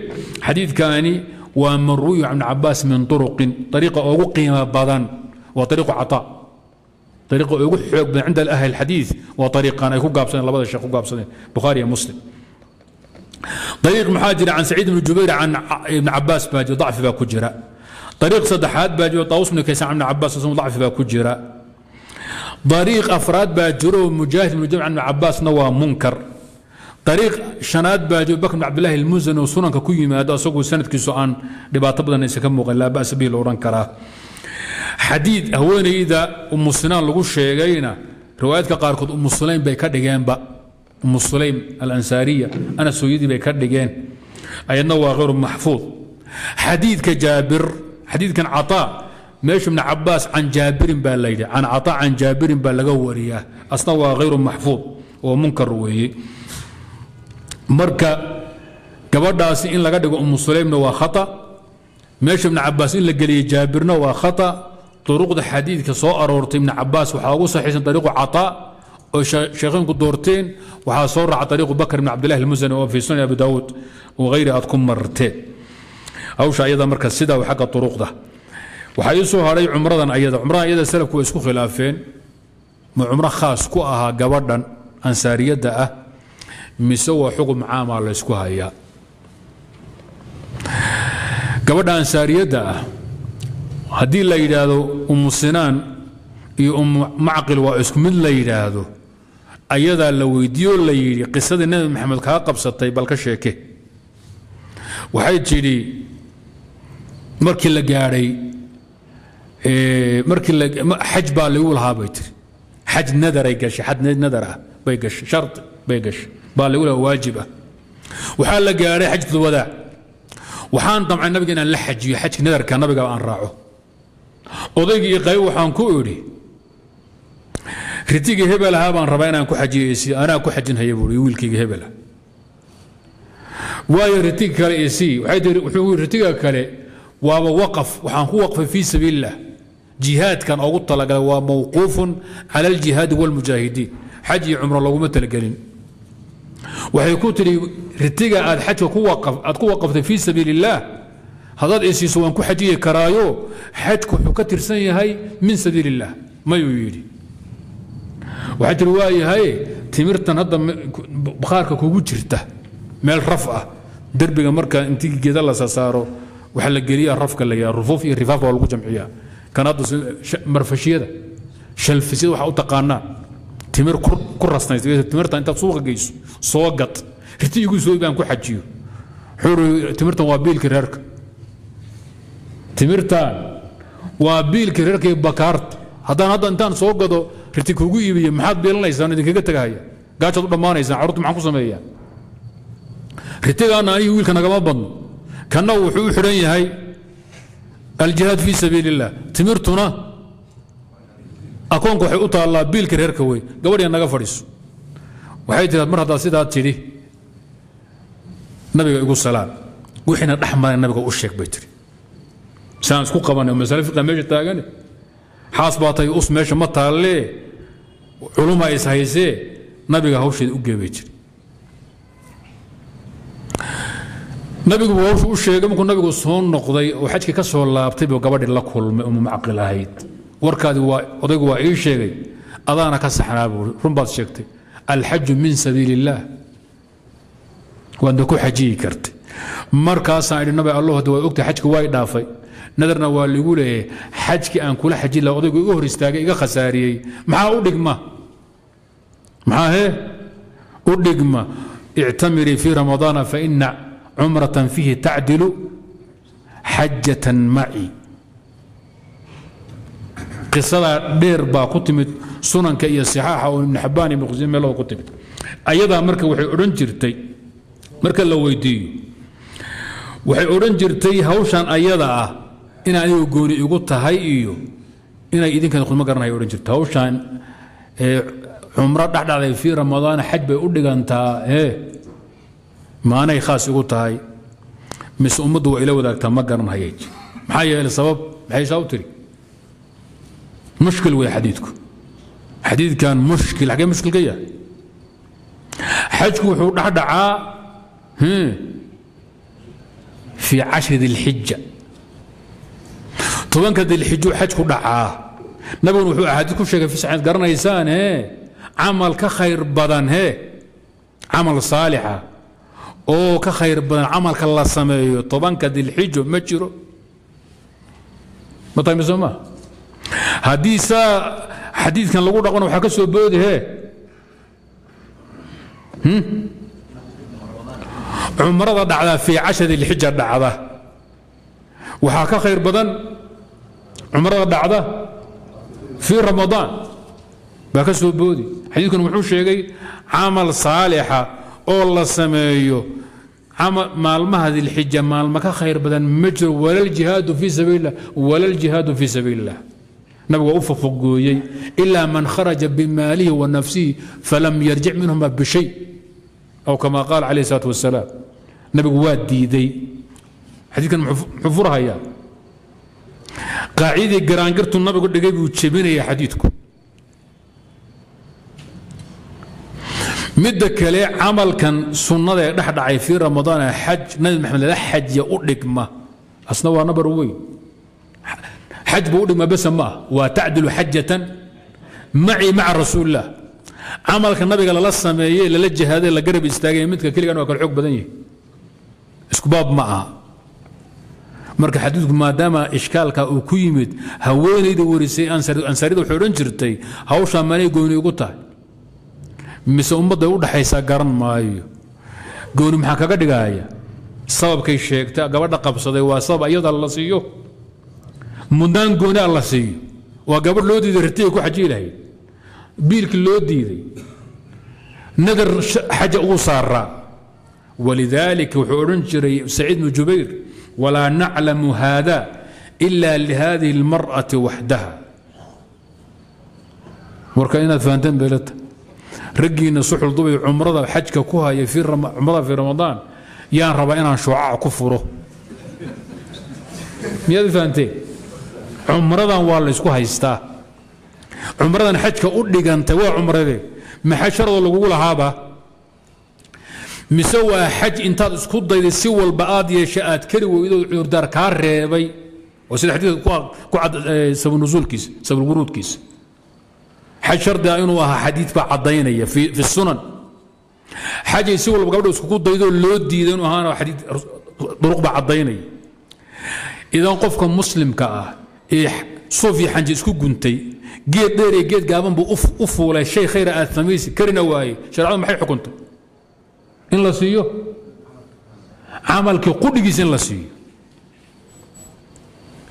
xadiidkaani waa man ruwiyu can cabaas min turuqin ariiqa ugu qiimo badan waa ariiqu cataa. Ariiqa ugu xoog badan cinda ahli alxadiid waa ariiqan ay ku gaabsadeen labada sheekh ku gaabsadeen bukhaari iyo muslim. Ariiq maxaa jira can saciid ibni jubayr can ibni cabaas baa jira dacfi baa ku jira. Ariiq saddexaad baa jiro taawus ibni jira ariiq afraad baa jiro mujaahid ibni jubayr can ibni cabaasna waa munkar ariiq shanaad baa jiro bakr bn cabdillahi almusani oo sunanka ku yimaado asagoo sanadkiisu aan dhibaato badan aysan ka muuqan laa ba'sa bihi la odhan karaa xadiid haweenayda umu sinaan lagu sheegayna riwaayaadka qaarkood umu sulaym bay ka dhigeenba umu sulaym alansaariya anas hooyadii bay ka dhigeen ayadna waa hayru maxfuud xadiidka jaabir xadiidkan cataa meesha ibn cabaas can jaabirin baa layidhi can cataa can jaabirin baa laga wariyaa asna waa hayru maxfuud oo munkar weeye marka gabadhaasi in laga dhigo umu sulaymna waa khata meesha ibn cabaas in la geliyey jaabirna waa khata duruqda xadiidka soo aroortay ibn cabaas waxaa ugu saxiisan ariiqu cataa oo sheekheynku doorteen waxaa soo raaca ariiqu bakr ibn cabdillahi almusani oo fii sunan abi daawuud wahayri aad ku marteen hawsha ayada marka sidaa xagga duruqda waxaa ii soo hadhay cumradan ayada. Cumradan ayada salafku way isku khilaafeen. Ma cumro khaas ku ahaa gabadhan ansaariyadda ah mise waa xugum caamaa la ysku hayaa gabadha ansaariyadda ah haddii la yidhaahdo umu sinaan iyo umu macqil waa isku mid la yidhaahdo ayadaa la weydiiyo la yidhi qisadii nebi maxamed kaa qabsatay bal ka sheeke. Waxay tidhi markii la gaadhay markii xaj baa lagu lahaa bay tiri. Xaj nadaray gashay xaj nadar ah bay gashay shardi bay gashay baa lagu lahaa waajib ah. Waxaa la gaadhay xajtul wadaac waxaan damcay nabiga inaan la xajiyo xajka nadarka nabiga aan raaco. Odaygii qayb waxaan ku idhi ritigii hebel ahaa baan rabaa inaan ku xajiyo anaa ku xajinhaya buui wiilkayga hebela waayo ritiga kale isi waxay tii wuxuu ritiga kale waaba waqaf waxaan ku waqfay fii sabiil jihaadkan ugu talagalay waa mawquufun cala aljihaadi walmujaahidiin xaj iyo cumro loguma talagelin. Waxay ku tidhi ritiga aad xajka aad ku waqaftay fii sabiil illaah haddaad isiiso waan ku xajiyi karaayo xajku wuxuu ka tirsan yahay min sabiil illaah mayuu yidhi. Waxay tihi waa yahay timirtan hadda bakhaarka kugu jirta meel raf ah. Derbiga marka intii geeda la sasaaro waxa la geliya rafka la yaa rufuuf iyo rifaaf waa lagu jamciyaa kan hadda marfashiyada. Shalfisyada waxa u taqaanaa timir ku rasnays timirta intaad suuqa geyso soo gad riti soo baan ku xajiyo. Timirtan waa biilka reerka. Timirtan waa biilka reerka iyo bakaarta. Haddaan hadda intaan soo gado riti kugu iibiyo maxaad biilanaysaan idinkaga tagahaya. Gaajaad u dhammaanaysaan carruurta maxaan ku sameeyaa? Ritigaana aniga wiilka nagama badno. Kanna wuxuu u xidhan yahay aljihaad fii sabiil illah timirtuna akoonka waxay u taallaa biilka reerka wey gabadhiya naga fadhiiso waxay tiraad mar haddaad sidaa tidhi nabiga igu salaan wixiina dhex maray nabiga u sheeg bay tiri saan isku qabanay masale fiqa meesha taagane xaas baa tahay us meesha ma taallee culuma is haysee nabiga hawsheeda u geebay jiri nabigu hawshu u sheegay markuu nabigu soo noqday oo xajkii ka soo laabtay buu gabadhii la kulmay umu macqil ahayd warkaadii waa odaygu waa ii sheegay adaana ka saxnaa buuri run baad sheegtay alxaju min sabiili illaah ku xajiyi kartay. Markaasaan idhi nabi allah hadda waa ogtay xajka waa i dhaafay. Nadarna waa ligu leeyahay xajkii aan kula xajin laha odaygu iga hor istaagay iga khasaariyey. Maxaa u dhigma? Maxaa hee u dhigma. Ictamirii fii ramadaana faina cumratan fiihi tacdilu xajatan maci. Qisadaa dheer baa ku timid sunanka iyo sixaaxa oo ibn xabaan ibn khuseyme meelaba ku timid. Ayadaa marka waxay odhan jirtay marka la weydiiyo waxay odhan jirtay hawshan ayada ah inay anigu gooni igu tahay iyo inay idinkan kuma garanaya odhan jirta hawshan cumro dhexdhacday fii ramadaan xaj bay u dhigantaa ee maanay khaas igu tahay mise ummaddu waa ila wadaagtaa ma garanhayay maxaa yeelay sabab? Maxay saa u tiri? Mushkil wey xadiidku. Xadiidkan mushkil xagee mushkil ka yahay? Xajku wuxuu dhexdhacaa fii cashri dilxija tobanka dilxijuu xajku dhacaa. Nabiguna wuxuu axaadiid ku sheegay fi saxiid garanaysaan hee? Camal ka khayr badan hee? Camal saalixa oo ka khayr badan camalka la sameeyo tobanka dilxijo ma jiro. Ma tahay mise maa haddii saa xadiidkan lagu dhaqona waxaa ka soo boodi hee. Cumrada dhacda fii cashar dilxija dhacda. Waxaa ka khayr badan cumrada dhacda fii ramadaan. Baa ka soo boodi. Xadiidkan wuxuu sheegay camal saalixa oo la sameeyo. Maalmaha dilxija maalma ka khayr badan ma jiro walaljihaadu fii sabiililah walaljihaadu fii sabiililah nabigu waa u fafogooyey ilaa man kharaja bimaalihi wa nafsihi falam yarjic minhuma bishay aw kama qaal calayh salaatu wasalaam nabigu waa diiday. Xadiidkan muxuu furhayaa qaacidii garaangirtu nabigu dhigay buu jebinaya xadiidku midda kale camalkan sunnada ee dhexdhacay fii ramadaan xaj nabi maxamed lala xajya u dhigma. Asna waa nabar weyn. Xaj buu u dhigma besa ma ah waa tacdilu xajatan maci maca rasuulilah camalka nabiga lala sameeyey lala jihaaday la garab istaagay midka keligan waa kala xoog badan yahay. Isku ma aha. Marka xadiidku maadaama ishkaalka uu ku yimid haweenayda warisay ansaarida waxay odhan jirtay hawshaa manay gooni ugu tahay mise ummadday u dhaxaysaa garan maayo. Gooni maxaa kaga dhigaya sababkay sheegta gabadha qabsaday waa sabab iyada la siiyo. Mudnaan gooni a la siiyo. Waa gabadh loo diiday ratiga ku xaji lahayd. Biilkii loo diiday. Nadar xaja ugu saaraa walidaalika wuxuu odhan jiray saciid bnu jubayr walaa naclamu haada ila lihadihi اlmar'ati waxdaha warka inaad fahanteen beelata raggiina suxul dubay cumrada xajka ku haya cumrada fii ramadaan yaan rabaa inaan shucac ku furo. Miyaad fahanteen cumradan waa laysku haystaa. Cumradan xajka u dhigantay waa cumrade. Maxaa sharadoo lagugu lahaaba? Mise waa xaj intaad isku dayday si walba aad yeesha aad kari weydood cudurdaar kaa reebay? Oo sida xadiidka ku cad sabnusuulkiisa sabulwuruudkiisa xaj shardiga inuu ahaa xadiid baa caddaynaya fi sunan. Xajay si walba gabdha iskugu daydoo loo diiday inuu ahaana xadiid duruq baa caddaynaya. Idan qofka muslimka ah ee suuf iyo xanji isku guntay geed dheer iyo geed gaaban buu u fuulay shay khayra aad samaysi karina waaye shareecadu maxay xukuntay in la siiyo? Camalkii qudhigiisa in la siiyo.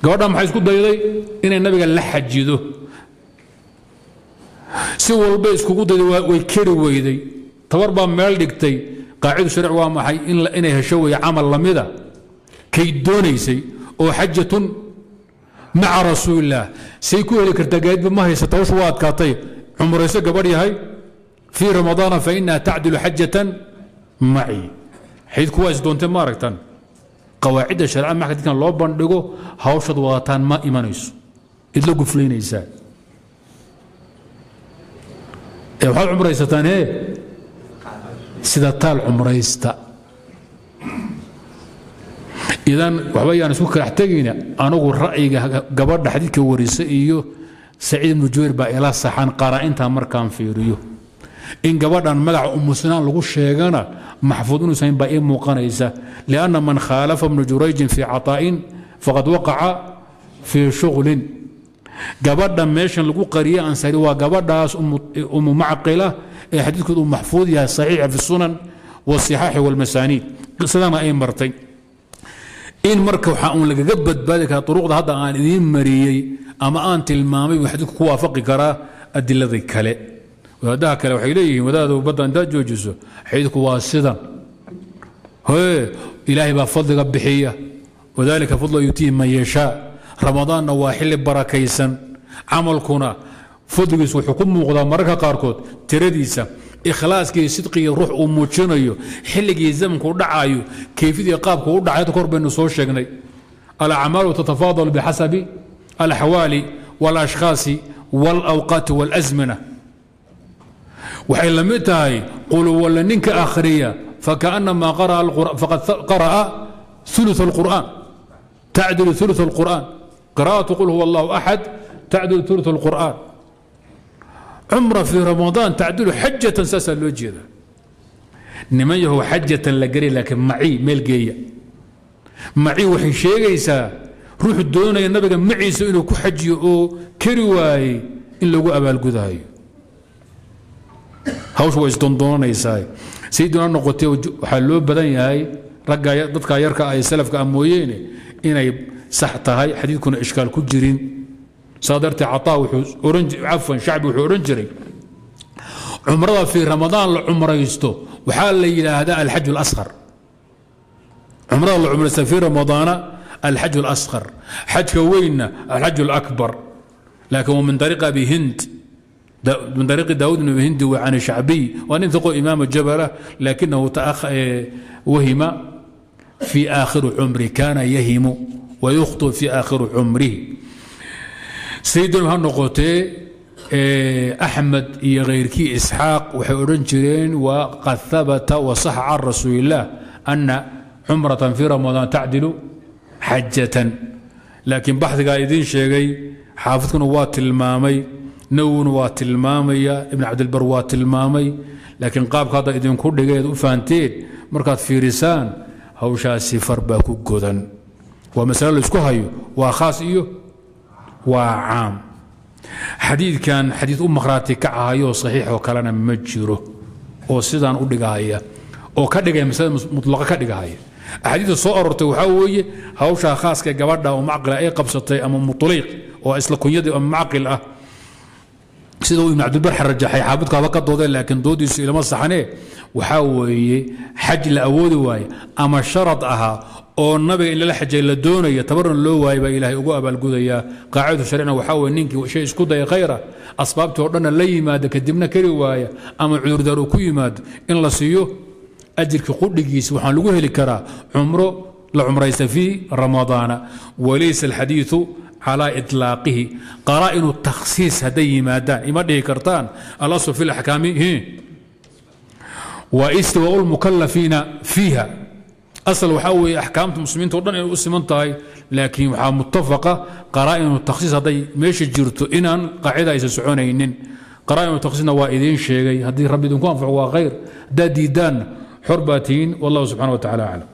Gabadha maxay isku dayday? Inay nabiga la xajido si walba iskugu dayday way keri weyday. Tabar baa meel dhigtay. Qaacidu sharic waa maxay? Inay hesho weeye camal lamida kay doonaysay oo xajatun maca rasuulillaah say ku heli kartaa gaadidba ma haysata hawshu waa adkaatay. Cumrayso gabadh yahay. Fii ramadaana fa inaha tacdilu xajatan maci. Xaydku waa isdoontee ma aragtan. Qawaacidda shareecada marka dadkan loo bandhigo hawshad wadataan ma imanayso. Idla guflaynaysaa ee waxaad cumraysataan hee sida taal cumraysta. Idan waxba yaan isku kalax tegayna anigu ra'yiga gabadha xadiidka warisa iyo saciid ibnu jubayr baa ila saxan qaraa-intaa markaan fiiriyo. In gabadhan magaca umusinaan lagu sheegana maxfuud inuusan baa ii muuqanaysa. Lianna man khaalafa ibnu jurayjin fii cataa'in faqad waqaca fii shuglin gabadha meeshan lagu qariye ansari waa gabadhaas umu macqila ee xadiidkood uu maxfuud yahay saxiixa fi sunan wasixaaxi walmasaaniid qisadana ay martay. In marka waxaa uun lagaga badbaadi karaa duruqda hadda aan idiin mariyey ama aan tilmaamay buu xadiidku ku waafaqi karaa adiladii kale. Wadaadaha kale waxay leeyihiin wadaadu badda intaad joojiso xadiidku waa sidan. Hee ilaahay baa fadliga bixiya. Wadalika fadla yutiihi man yashaa ramadaanna waa xilli barakaysan. Camalkuna fadligiisu wuxuu ku muuqdaa mararka qaarkood tiradiisa ikhlaaskii sidqigii ruux uu muujinayo xilligii zamanku dhacayo kayfidii qaabku u dhacay. Kor baynu soo sheegnay. Alacmaalu tatafaadalu bixasabi alaxwaali walashkhaasi walawqaati walazmina. Waxay la mid tahay qulwalla ninka akhriya fakaanamaa faqad qara'a ulu اlqur'an tacdilu ulu اlqur'an qira'atu qul huwa allahu axad tacdilu ulu اlqur'an cumra fii ramadaan tacdilu xajatan saasaa loo jeeda niman yahow xajatan la gari laakiin macii meel geeya macii waxay sheegaysaa ruuxu doonaya nabiga maciisa inuu ku xajiyo oo keri waayey in lagu abaalgudayo hawsha waa isdoondoonanaysaa sayiduna noqotay waxaa loo badan yahay ragga dadka yarka ay salafka ah mooyeene inay sax tahay xadiidkuna ishkaal ku jirin saa dartee cataa wuxuu oran cafwan shacbi wuxuu odhan jiray cumrada fii ramadaan la cumraysto waxaa la yidhaahdaa alxaj اlasqar cumrada la cumraysta fii ramadaana alxaj اlasqar xajka weynna alxaj اlakbar laakin wa min ariiq abi hind من طريق داود بن هندي وعن الشعبي وأن انتقوا إمام الجبلة لكنه تأخ وهم في آخر عمره كان يهم wayukhطu fi aakhiri cumrihi saydan ha noqotee axmed iyo khayrkii isxaaq waxay odhan jireen waqad habata wasax can rasuuli illaah ana cumratan fii ramadaan tacdilu xajatan laakiin baxdigaa idiin sheegay xaafidkuna waa tilmaamay nawowina waa tilmaamaya ibn cabdilbar waa tilmaamay laakiin qaabka hadda idinku dhigeed u fahanteed markaad fiirisaan hawshaasi far baa ku godan waa masale laysku hayo waa khaas iyo waa caam. Xadiidkan xadiid u maqhraati kacahayoo saxiixoo kalena ma jiro oo sidaan u dhigahaya oo ka dhigaya masalada mutlaqa ka dhigahaya axaadiidta soo arortay waxaa weeye hawshaa khaaska gabadha oo macqila ay qabsatay ama muliiq oo isla kunyadii ama macqil ah. Sida uu ibn cabdilbar rajaxay xaafidkaaba ka doodeen laakiin doodiisu ilama saxnee waxaa weeye xaj la awoodi waaye ama sharad ahaa oo nabiga in lala xajay la doonayo tabarun loo waayay baa ilaahay ugu abaalgudayaa. Qaacidatu sharcina waxaa weye ninkii shay isku daya khayra asbaabtii oo dhanna la yimaada kadibna keri waaya ama cudurdaar ku yimaado. In la siiyo ajirkii qudhigiisa waxaan lagu heli karaa cumro la cumraysta fii ramadaana. Walaysa alxadiidu calaa itlaaqihi. Qaraa'inu takhsiis hadday yimaadaan ima dhihi kartaan. Alaslu fi laxkaami waa istiwaau lmukalafiina fiiha asal waxaa weeye axkaamta muslimiinta o dhan inay u siman tahay laakiin waxaa mutafaqa qaraa'inu takhsiis hadday meesha jirto inaan qaacida aysan soconaynin. Qaraa'inu takhsiisna waa idiin sheegay. Haddii rabbi idinku anfaco waa khayr. Haddaad diidaanna xor baa tihiin. Wallahu subxana wa tacala aclam